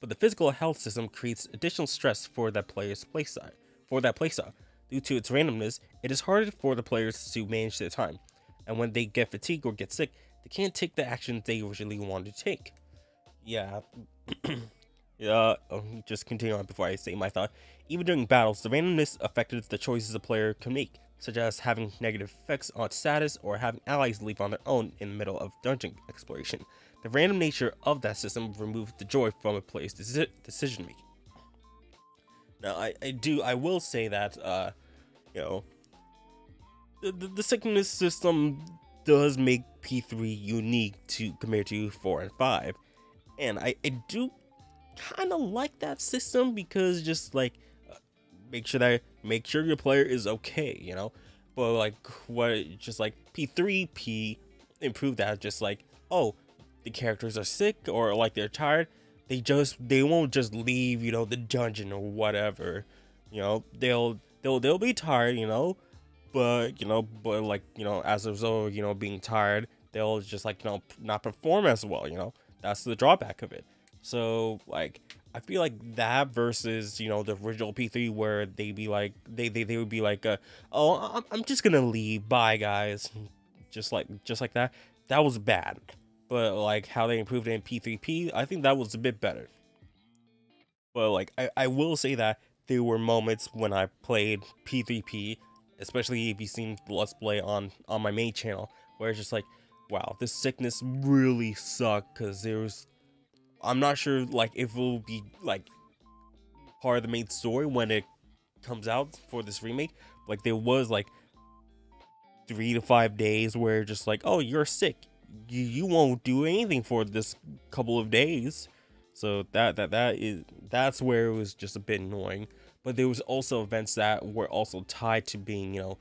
But the physical health system creates additional stress for that player's playstyle. For that playstyle, due to its randomness, it is harder for the players to manage their time. And when they get fatigued or get sick, they can't take the actions they originally wanted to take. Yeah. yeah, um, just continue on before I say my thought. Even during battles, the randomness affected the choices a player can make, such as having negative effects on status or having allies leave on their own in the middle of dungeon exploration. The random nature of that system removed the joy from a player's deci decision making. Now, I, I do, I will say that, uh, you know, the, the, the sickness system does make P3 unique to compared to 4 and 5. And I, I do kind of like that system because just like uh, make sure that make sure your player is okay, you know. But like what just like P3, P improve that. Just like, oh, the characters are sick or like they're tired, they just they won't just leave, you know, the dungeon or whatever. You know, they'll they'll they'll be tired, you know, but you know, but like you know, as a result, you know, being tired, they'll just like you know not perform as well. You know, that's the drawback of it. So like I feel like that versus you know the original P3 where they be like they they, they would be like uh, oh I'm, I'm just gonna leave bye guys just like just like that that was bad but like how they improved it in P3P I think that was a bit better but like I, I will say that there were moments when I played P3P especially if you've seen the Let's Play on on my main channel where it's just like wow this sickness really sucked because there was I'm not sure like if it will be like part of the main story when it comes out for this remake. Like there was like three to five days where just like, oh, you're sick. You won't do anything for this couple of days. So that that that is that's where it was just a bit annoying. But there was also events that were also tied to being, you know,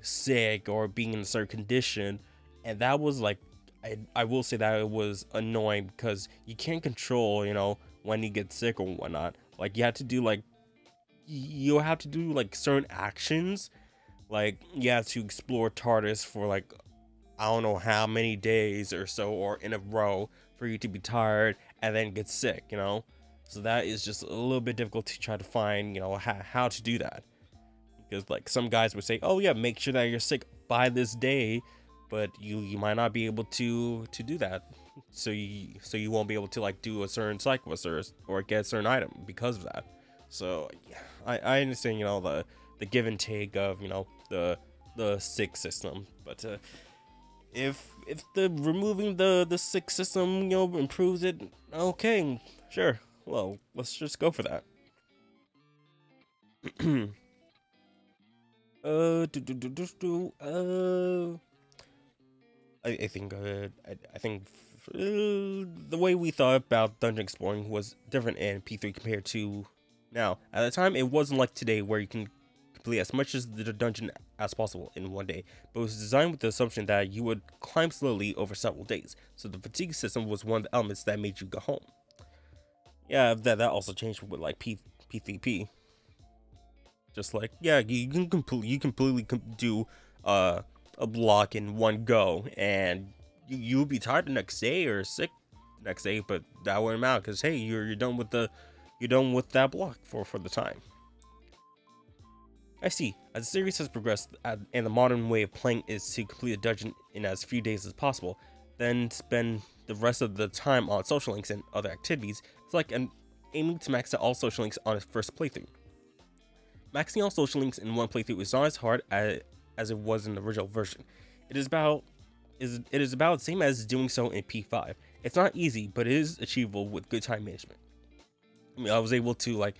sick or being in a certain condition. And that was like I, I will say that it was annoying because you can't control, you know, when you get sick or whatnot. Like you have to do like you have to do like certain actions. Like you have to explore Tartarus for like I don't know how many days or so or in a row for you to be tired and then get sick, you know? So that is just a little bit difficult to try to find, you know, how, how to do that. Because like some guys would say, "Oh yeah, make sure that you're sick by this day." but you you might not be able to to do that so you so you won't be able to like do a certain cycle or, or get a certain item because of that so I, I understand you know the the give and take of you know the the sick system but uh, if if the removing the the sick system you know improves it okay sure well let's just go for that uh do, do, do, do, do, uh I, I think uh, I, I think uh, the way we thought about dungeon exploring was different in P3 compared to now. At the time, it wasn't like today where you can complete as much as the dungeon as possible in one day, but was designed with the assumption that you would climb slowly over several days. So the fatigue system was one of the elements that made you go home. Yeah, that that also changed with like P P3P. Just like yeah, you can completely you completely do uh a block in one go, and you you'll be tired the next day or sick next day, but that wouldn't matter because hey, you're you're done with the you're done with that block for for the time. I see. As the series has progressed, uh, and the modern way of playing is to complete a dungeon in as few days as possible, then spend the rest of the time on social links and other activities. It's like an aiming to max out all social links on its first playthrough. Maxing all social links in one playthrough is not as hard as, as it was in the original version. It is about is it is about the same as doing so in P5. It's not easy, but it is achievable with good time management. I mean, I was able to like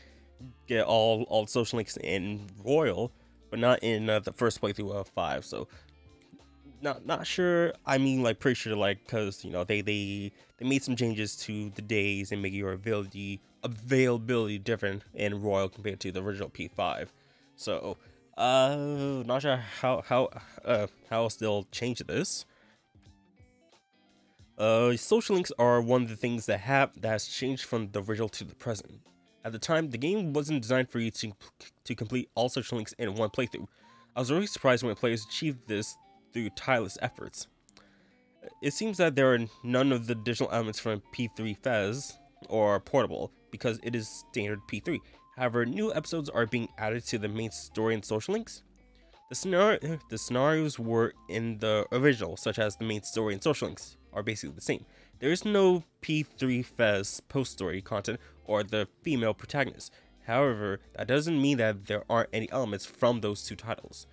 get all all social links in Royal, but not in uh, the first playthrough of five. So not not sure. I mean, like pretty sure, like because you know they they they made some changes to the days and make your availability availability different in Royal compared to the original P5. So uh, not sure how how uh how else they'll change this. Uh, social links are one of the things that have that has changed from the original to the present. At the time, the game wasn't designed for you to to complete all such links in one playthrough. I was really surprised when players achieved this through tireless efforts. It seems that there are none of the additional elements from P3 FES or Portable because it is standard P3. However, new episodes are being added to the main story and social links. The, scenario, the scenarios were in the original, such as the main story and social links, are basically the same. There is no P3 FES post story content or the female protagonist. However, that doesn't mean that there aren't any elements from those two titles.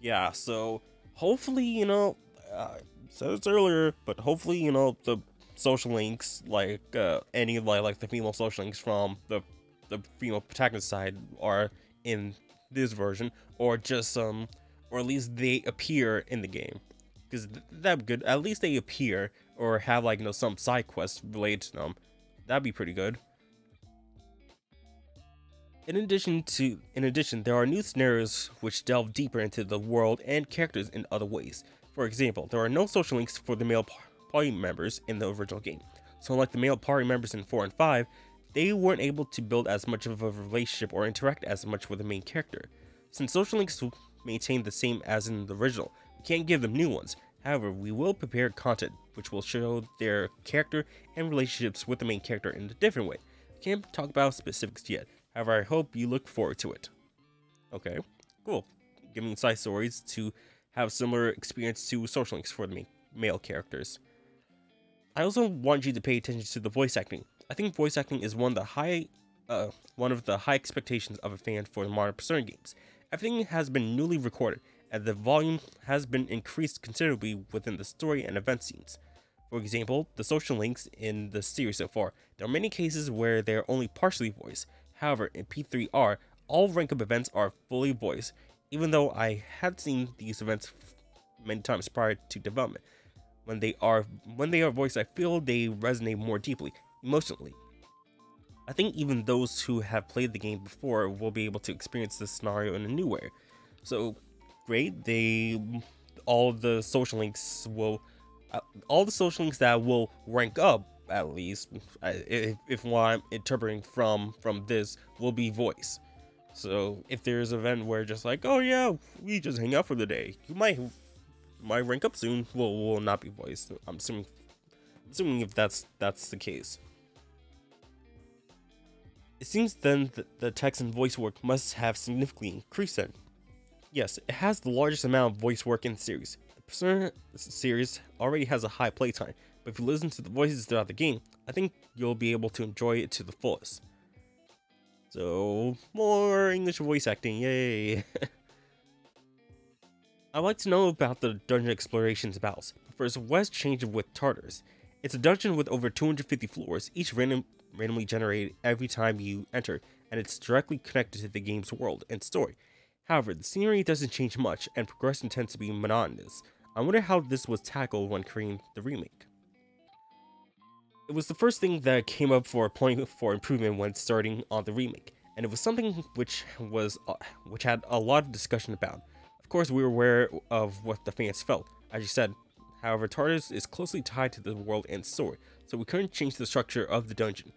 Yeah, so hopefully, you know, uh, said this earlier, but hopefully, you know, the social links, like uh, any like like the female social links from the the female protagonist side are in this version, or just um, or at least they appear in the game, because that'd good. At least they appear or have like you know some side quests related to them. That'd be pretty good. In addition to in addition, there are new scenarios which delve deeper into the world and characters in other ways. For example, there are no social links for the male party members in the original game. So unlike the male party members in 4 and 5, they weren't able to build as much of a relationship or interact as much with the main character. Since social links maintain the same as in the original, we can't give them new ones. However, we will prepare content which will show their character and relationships with the main character in a different way. I can't talk about specifics yet, however, I hope you look forward to it. Okay, cool. Giving side stories to have similar experience to social links for the male characters. I also want you to pay attention to the voice acting. I think voice acting is one of the high, uh, one of the high expectations of a fan for the modern Persona games. Everything has been newly recorded, and the volume has been increased considerably within the story and event scenes. For example, the social links in the series so far, there are many cases where they are only partially voiced. However, in P3R, all rank up events are fully voiced, even though I had seen these events many times prior to development when they are when they are voiced, I feel they resonate more deeply, emotionally. I think even those who have played the game before will be able to experience this scenario in a new way. So great, they all the social links will uh, all the social links that will rank up at least if, if what I'm interpreting from from this will be voice. So if there's an event where just like, oh yeah, we just hang out for the day, you might my rank up soon will will not be voiced. I'm assuming, assuming if that's that's the case. It seems then that the text and voice work must have significantly increased then. Yes, it has the largest amount of voice work in the series. The Persona series already has a high playtime, but if you listen to the voices throughout the game, I think you'll be able to enjoy it to the fullest. So, more English voice acting, yay! I'd like to know about the dungeon explorations battles. First, what's changed with Tartarus. It's a dungeon with over 250 floors, each random, randomly generated every time you enter, and it's directly connected to the game's world and story. However, the scenery doesn't change much, and progression tends to be monotonous. I wonder how this was tackled when creating the remake. It was the first thing that came up for a point for improvement when starting on the remake, and it was something which was uh, which had a lot of discussion about. Of course, we were aware of what the fans felt. As you said, however, Tartarus is closely tied to the world and story, so we couldn't change the structure of the dungeon.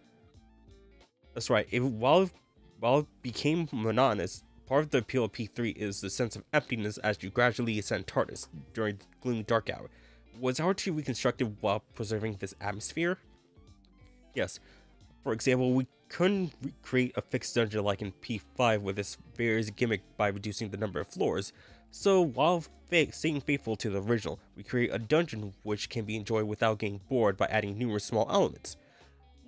That's right, it, while, while it became monotonous, part of the appeal of P3 is the sense of emptiness as you gradually ascend Tartarus during the gloomy dark hour. Was hard to reconstruct it while preserving this atmosphere? Yes. For example, we couldn't create a fixed dungeon like in P5 with this various gimmick by reducing the number of floors, so while staying faithful to the original, we create a dungeon which can be enjoyed without getting bored by adding numerous small elements.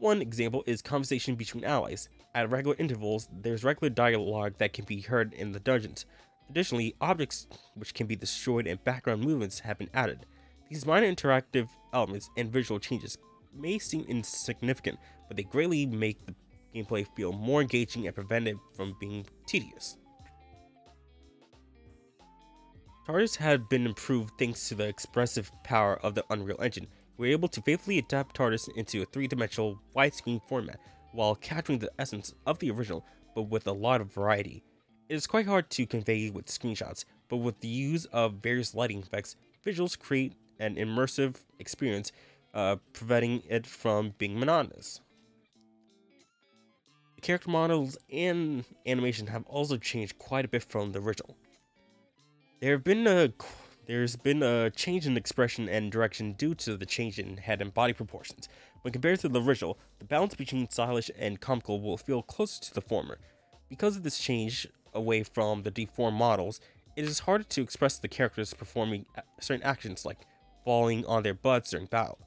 One example is conversation between allies. At regular intervals, there's regular dialogue that can be heard in the dungeons. Additionally, objects which can be destroyed and background movements have been added. These minor interactive elements and visual changes may seem insignificant, but they greatly make the gameplay feel more engaging and prevent it from being tedious. Tartarus had been improved thanks to the expressive power of the Unreal Engine. We were able to faithfully adapt Tartarus into a three-dimensional widescreen format while capturing the essence of the original, but with a lot of variety. It is quite hard to convey with screenshots, but with the use of various lighting effects, visuals create an immersive experience, uh, preventing it from being monotonous. The character models and animation have also changed quite a bit from the original. There have been a there's been a change in expression and direction due to the change in head and body proportions. When compared to the original, the balance between stylish and comical will feel closer to the former. Because of this change away from the deformed models, it is harder to express the characters performing certain actions like falling on their butts during battle.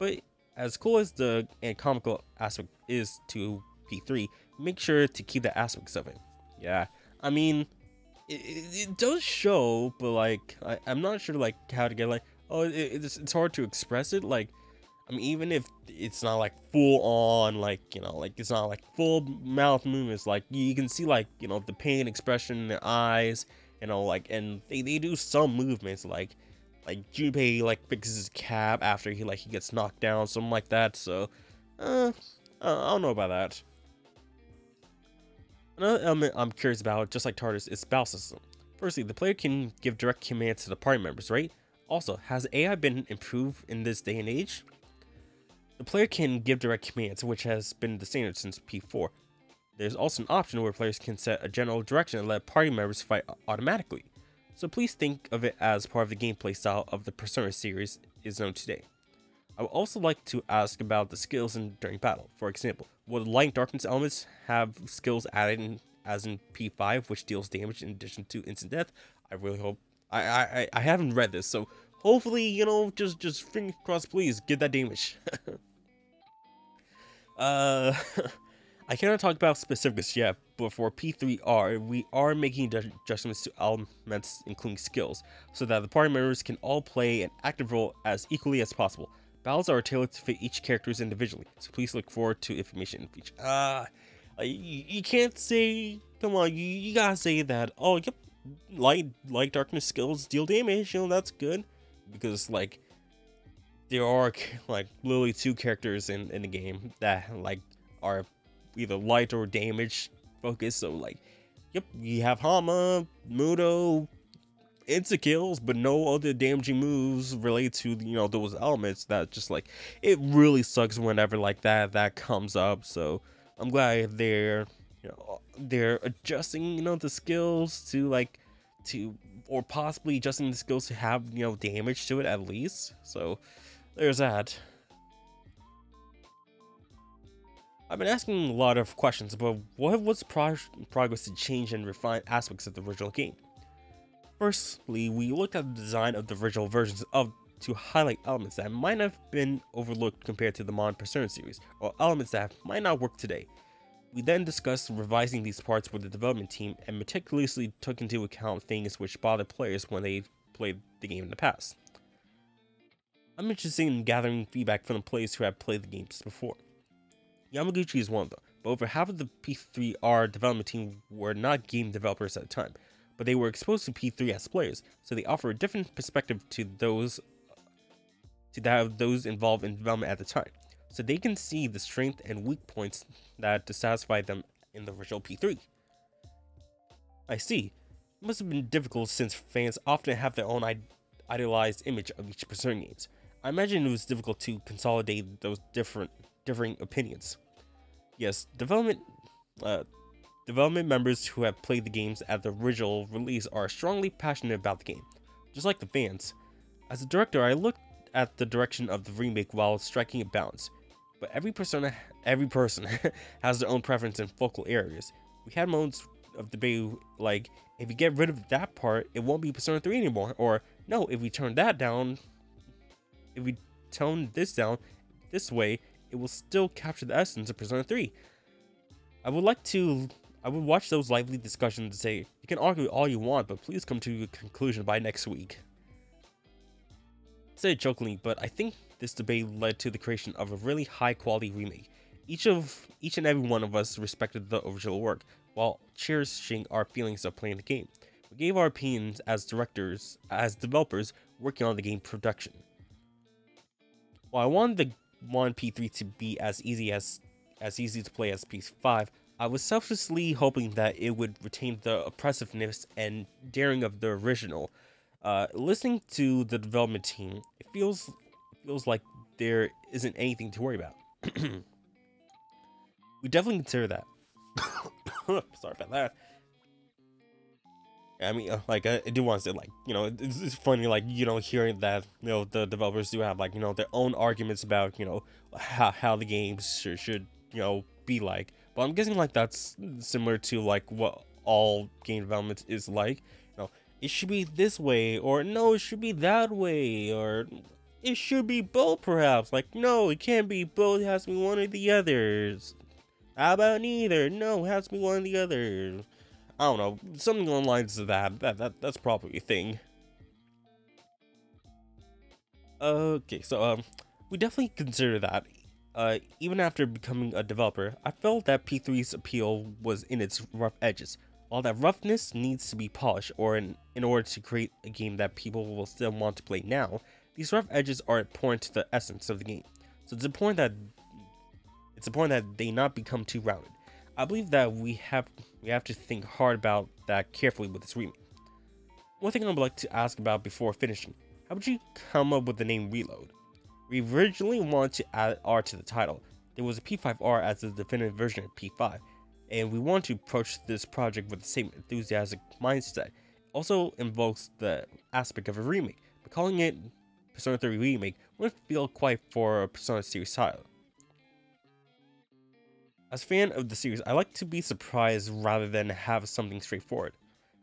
But as cool as the and comical aspect is to P3, make sure to keep the aspects of it. Yeah, I mean, it, it, does show, but like I, am not sure like how to get like oh it, it's it's hard to express it like I mean even if it's not like full on like you know like it's not like full mouth movements like you can see like you know the pain expression in their eyes you know like and they, they do some movements like like Junpei like fixes his cap after he like he gets knocked down something like that so uh, I don't know about that. Another element I'm curious about, just like Tartarus, is battle system. Firstly, the player can give direct commands to the party members, right? Also, has AI been improved in this day and age? The player can give direct commands, which has been the standard since P4. There's also an option where players can set a general direction and let party members fight automatically. So please think of it as part of the gameplay style of the Persona series is known today. I would also like to ask about the skills in during battle. For example, will the light and darkness elements have skills added in, as in P5, which deals damage in addition to instant death? I really hope. I I I haven't read this, so hopefully you know just just fingers crossed. Please get that damage. uh. I cannot talk about specifics yet, but for P3R, we are making adjustments to elements including skills, so that the party members can all play an active role as equally as possible. Battles are tailored to fit each characters individually, so please look forward to information in future. Ah, uh, you, you, can't say, come on, you, you gotta say that, oh, yep, light, light darkness skills deal damage, you know, that's good, because, like, there are, like, literally two characters in, in the game that, like, are either light or damage focus. So like, yep, you have Hama, Mudo, insta kills, but no other damaging moves relate to you know those elements. That just like it really sucks whenever like that that comes up. So I'm glad they're you know they're adjusting you know the skills to like to or possibly adjusting the skills to have you know damage to it at least. So there's that. I've been asking a lot of questions about what was pro progress to change and refine aspects of the original game. Firstly, we looked at the design of the original versions of to highlight elements that might have been overlooked compared to the modern Persona series, or elements that might not work today. We then discussed revising these parts with the development team and meticulously took into account things which bothered players when they played the game in the past. I'm interested in gathering feedback from the players who have played the games before. Yamaguchi is one of them, but over half of the P3R development team were not game developers at the time, but they were exposed to P3 as players, so they offer a different perspective to those to that of those involved in development at the time, so they can see the strength and weak points that dissatisfied them in the original P3. I see. It must have been difficult since fans often have their own idealized image of each Persona games. I imagine it was difficult to consolidate those different differing opinions. Yes, development uh, development members who have played the games at the original release are strongly passionate about the game, just like the fans. As a director, I looked at the direction of the remake while striking a balance. But every persona, every person has their own preference in focal areas. We had moments of debate like, if you get rid of that part, it won't be Persona 3 anymore. Or, no, if we turn that down, if we tone this down this way, it will still capture the essence of Persona 3. I would like to I would watch those lively discussions and say, you can argue all you want, but please come to a conclusion by next week. I say it jokingly, but I think this debate led to the creation of a really high quality remake. Each of each and every one of us respected the original work, while cherishing our feelings of playing the game. We gave our opinions as directors, as developers working on the game production. While I wanted the want P3 to be as easy as as easy to play as P5, I was selfishly hoping that it would retain the oppressiveness and daring of the original. Uh, listening to the development team, it feels feels like there isn't anything to worry about. we definitely consider that. Sorry about that. I mean, uh, like, I, do want to say, like, you know, it's, it's, funny, like, you know, hearing that, you know, the developers do have, like, you know, their own arguments about, you know, how, how the games should, should, you know, be like. But I'm guessing, like, that's similar to, like, what all game development is like. You know, it should be this way, or no, it should be that way, or it should be both, perhaps. Like, no, it can't be both, it has to be one or the others. How about neither? No, it has to be one or the other. I don't know, something along the lines of that. That, that that's probably a thing. Okay, so um, we definitely consider that. Uh, even after becoming a developer, I felt that P3's appeal was in its rough edges. While that roughness needs to be polished, or in, in order to create a game that people will still want to play now, these rough edges are important to the essence of the game. So it's important that it's important that they not become too rounded. I believe that we have we have to think hard about that carefully with this remake. One thing I would like to ask about before finishing, how would you come up with the name Reload? We originally wanted to add R to the title. There was a P5R as the definitive version of P5, and we want to approach this project with the same enthusiastic mindset. Also invokes the aspect of a remake, but calling it Persona 3 Remake wouldn't feel quite for a Persona series title. As a fan of the series, I like to be surprised rather than have something straightforward.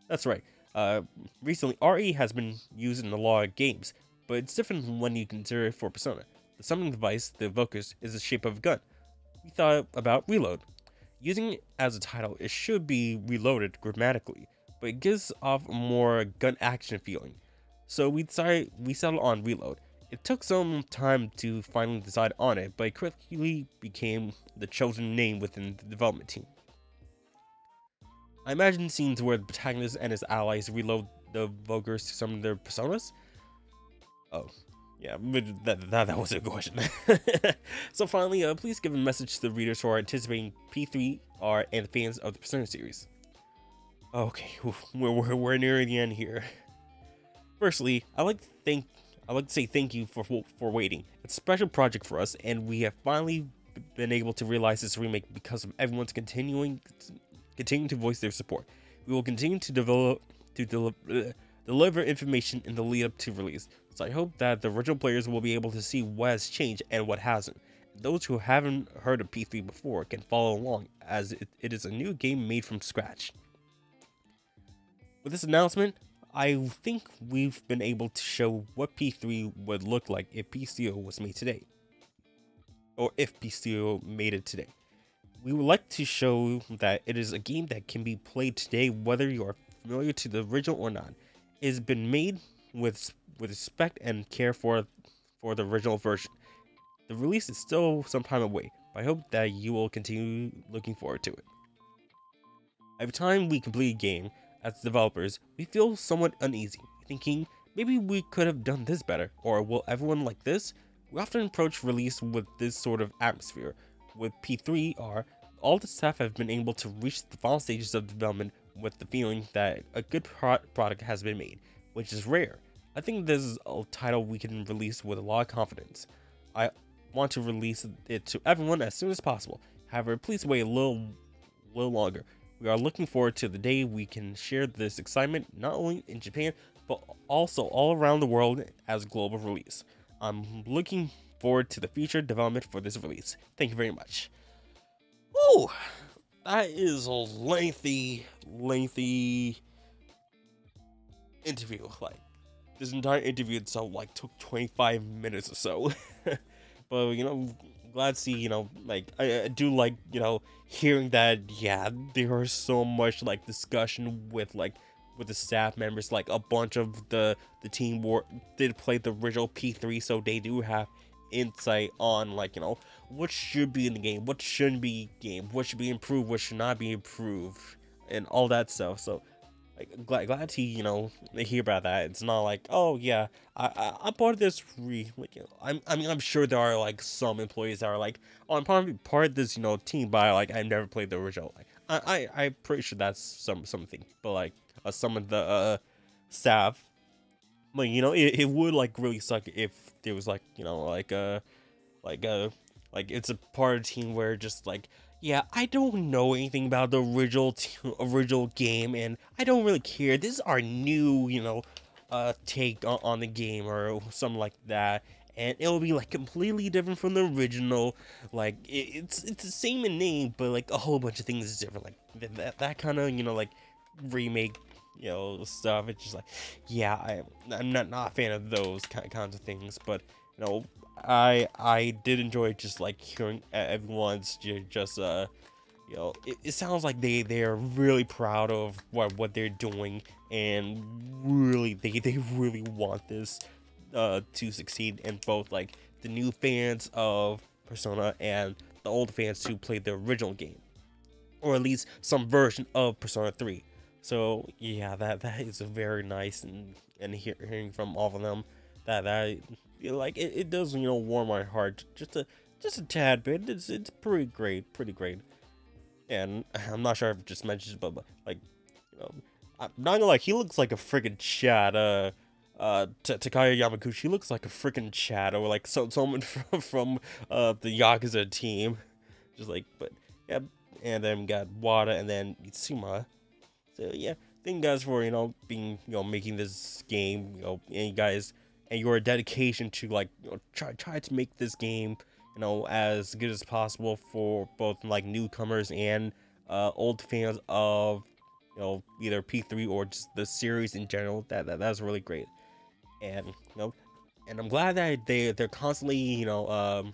That's right, uh, recently RE has been used in a lot of games, but it's different from when you consider it for Persona. The summoning device, the Evokers, is the shape of a gun. We thought about Reload. Using it as a title, it should be reloaded grammatically, but it gives off a more gun action feeling. So we decided we settled on Reload. It took some time to finally decide on it, but it quickly became the chosen name within the development team. I imagine scenes where the protagonist and his allies reload the Evokers to summon their personas. Oh, yeah, that, that, that was a question. so finally, uh, please give a message to the readers who are anticipating P3R and fans of the Persona series. Okay, we're, we're, we're nearing the end here. Firstly, I'd like to thank I'd like to say thank you for for waiting. It's a special project for us, and we have finally been able to realize this remake because of everyone's continuing continuing to voice their support. We will continue to develop to uh, deliver information in the lead up to release. So I hope that the original players will be able to see what has changed and what hasn't. Those who haven't heard of P3 before can follow along as it, it is a new game made from scratch. With this announcement, I think we've been able to show what P3 would look like if PCO was made today. Or if PCO made it today. We would like to show that it is a game that can be played today whether you are familiar to the original or not. It has been made with with respect and care for for the original version. The release is still some time away, but I hope that you will continue looking forward to it. Every time we complete a game, as developers, we feel somewhat uneasy, thinking maybe we could have done this better, or will everyone like this? We often approach release with this sort of atmosphere. With P3R, all the staff have been able to reach the final stages of development with the feeling that a good pro product has been made, which is rare. I think this is a title we can release with a lot of confidence. I want to release it to everyone as soon as possible. However, please wait a little, little longer. We are looking forward to the day we can share this excitement not only in Japan, but also all around the world as global release. I'm looking forward to the future development for this release. Thank you very much. Woo! That is a lengthy, lengthy interview. Like, this entire interview itself, like, took 25 minutes or so. but, you know, glad to see, you know, like I, I, do like, you know, hearing that yeah, there is so much like discussion with like with the staff members, like a bunch of the the team did play the original P3, so they do have insight on like, you know, what should be in the game, what shouldn't be game, what should be improved, what should not be improved, and all that stuff. So like glad glad to you know hear about that. It's not like oh yeah I, I part of this re like I'm I mean I'm sure there are like some employees that are like oh I'm part of, part of this you know team but like I never played the original like I I I'm pretty sure that's some something but like uh, some of the uh staff like you know it, it would like really suck if there was like you know like uh like uh like it's a part of team where just like yeah, I don't know anything about the original original game, and I don't really care. This is our new, you know, uh, take on, on the game or something like that, and it'll be like completely different from the original. Like it, it's it's the same in name, but like a whole bunch of things is different. Like that that kind of you know like remake you know stuff. It's just like yeah, I I'm not not a fan of those kind kinds of things, but you know I I did enjoy just like hearing everyone's just uh you know it, it sounds like they they're really proud of what what they're doing and really they they really want this uh to succeed and both like the new fans of Persona and the old fans who played the original game. Or at least some version of Persona 3 so yeah that that is very nice and and hear, hearing from all of them that that like it, it does you know warm my heart just a just a tad bit. It's it's pretty great, pretty great. And I'm not sure if I just mentioned, but, but like you know, I'm not gonna like he looks like a friggin' Chad. Uh, uh Takaya Yamaguchi looks like a freaking or like so someone from from uh the Yakuza team. Just like but yeah, and then got Wada and then Niitsuma. So yeah, thank you guys for, you know, being you know, making this game, you know, and you guys and your dedication to like you know, try try to make this game, you know, as good as possible for both like newcomers and uh old fans of you know either P3 or just the series in general. That that that's really great and you know, and I'm glad that they they're constantly you know um.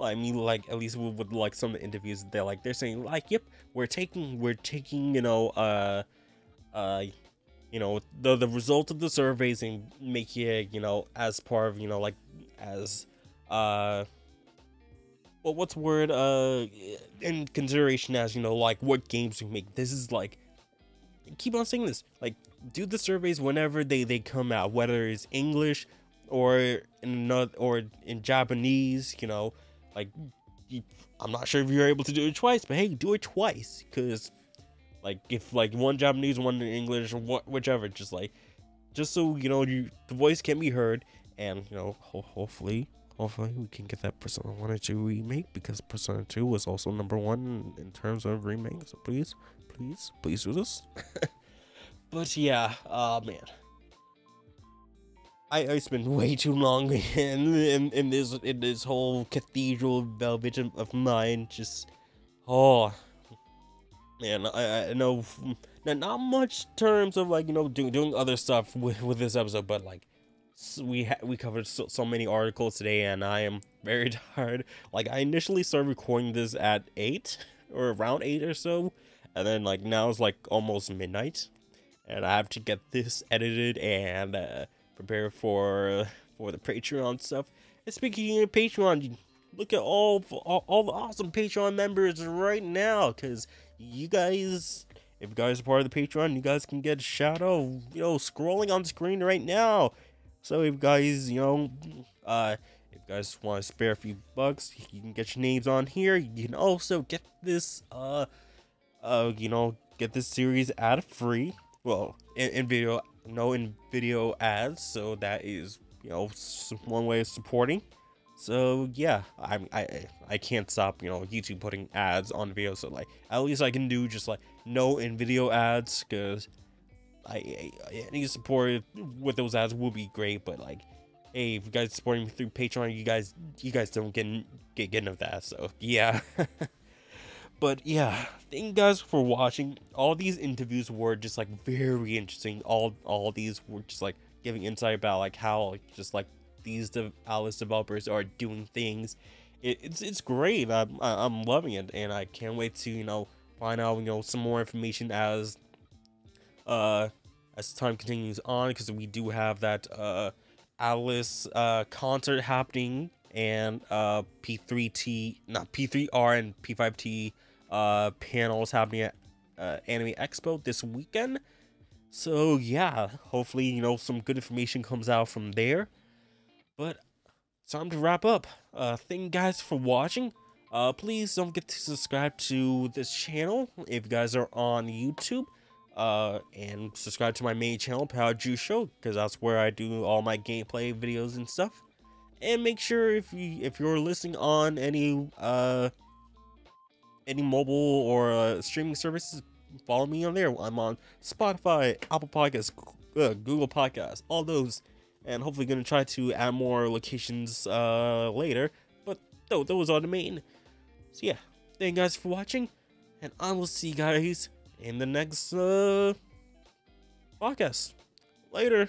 I mean, like at least with, with like some of the interviews, they're like they're saying like, "Yep, we're taking we're taking you know uh, uh, you know the the result of the surveys and make it you know as part of you know like as uh well what's word uh in consideration as you know like what games we make this is like keep on saying this like do the surveys whenever they they come out, whether it's English or in another or in Japanese. You know, like I'm not sure if you're able to do it twice, but hey, do it twice because like if like one Japanese, one in English, or what, whichever, just like just so you know, you the voice can be heard, and you know, ho- hopefully. Hopefully we can get that Persona 1 or 2 remake because Persona 2 was also number one in terms of remake. So please, please, please do this. But yeah, uh man. I, I spent way too long in, in in this in this whole cathedral velvet of mine. Just oh man, I, I know not, not much terms of like you know doing doing other stuff with, with this episode, but like we ha- we covered so, so many articles today, and I am very tired. Like I initially started recording this at eight or around eight or so, and then like now it's like almost midnight and I have to get this edited and uh, prepare for for the Patreon stuff. And speaking of Patreon, look at all, all all the awesome Patreon members right now, cause you guys, if you guys are part of the Patreon, you guys can get a shout out, you know, scrolling on screen right now. So if guys, you know, uh, if you guys want to spare a few bucks, you can get your names on here. You can also get this, uh, uh, you know, get this series ad free well in, in video no in video ads so that is you know one way of supporting so yeah i i i can't stop you know youtube putting ads on videos so like at least i can do just like no in video ads because I, I any support with those ads will be great but like hey if you guys supporting me through patreon you guys you guys don't get get getting of that so yeah But yeah, thank you guys for watching. All these interviews were just like very interesting. All all these were just like giving insight about like how just like these de- Atlus developers are doing things. It, it's it's great. I'm I'm loving it, and I can't wait to you know find out you know some more information as uh as time continues on because we do have that uh Atlus uh concert happening and uh P3T not P3R and P5T uh, panels happening at uh, Anime Expo this weekend. So yeah, hopefully you know some good information comes out from there. But time to wrap up. Uh, thank you guys for watching. Uh, please don't forget to subscribe to this channel if you guys are on YouTube. Uh, and subscribe to my main channel, Power Jusho, because that's where I do all my gameplay videos and stuff. And make sure if you if you're listening on any uh any mobile or uh, streaming services, follow me on there. I'm on Spotify, Apple Podcasts, uh, Google Podcasts, all those, and hopefully gonna try to add more locations uh, later. But th- those are the main. So yeah, thank you guys for watching, and I will see you guys in the next uh, podcast. Later.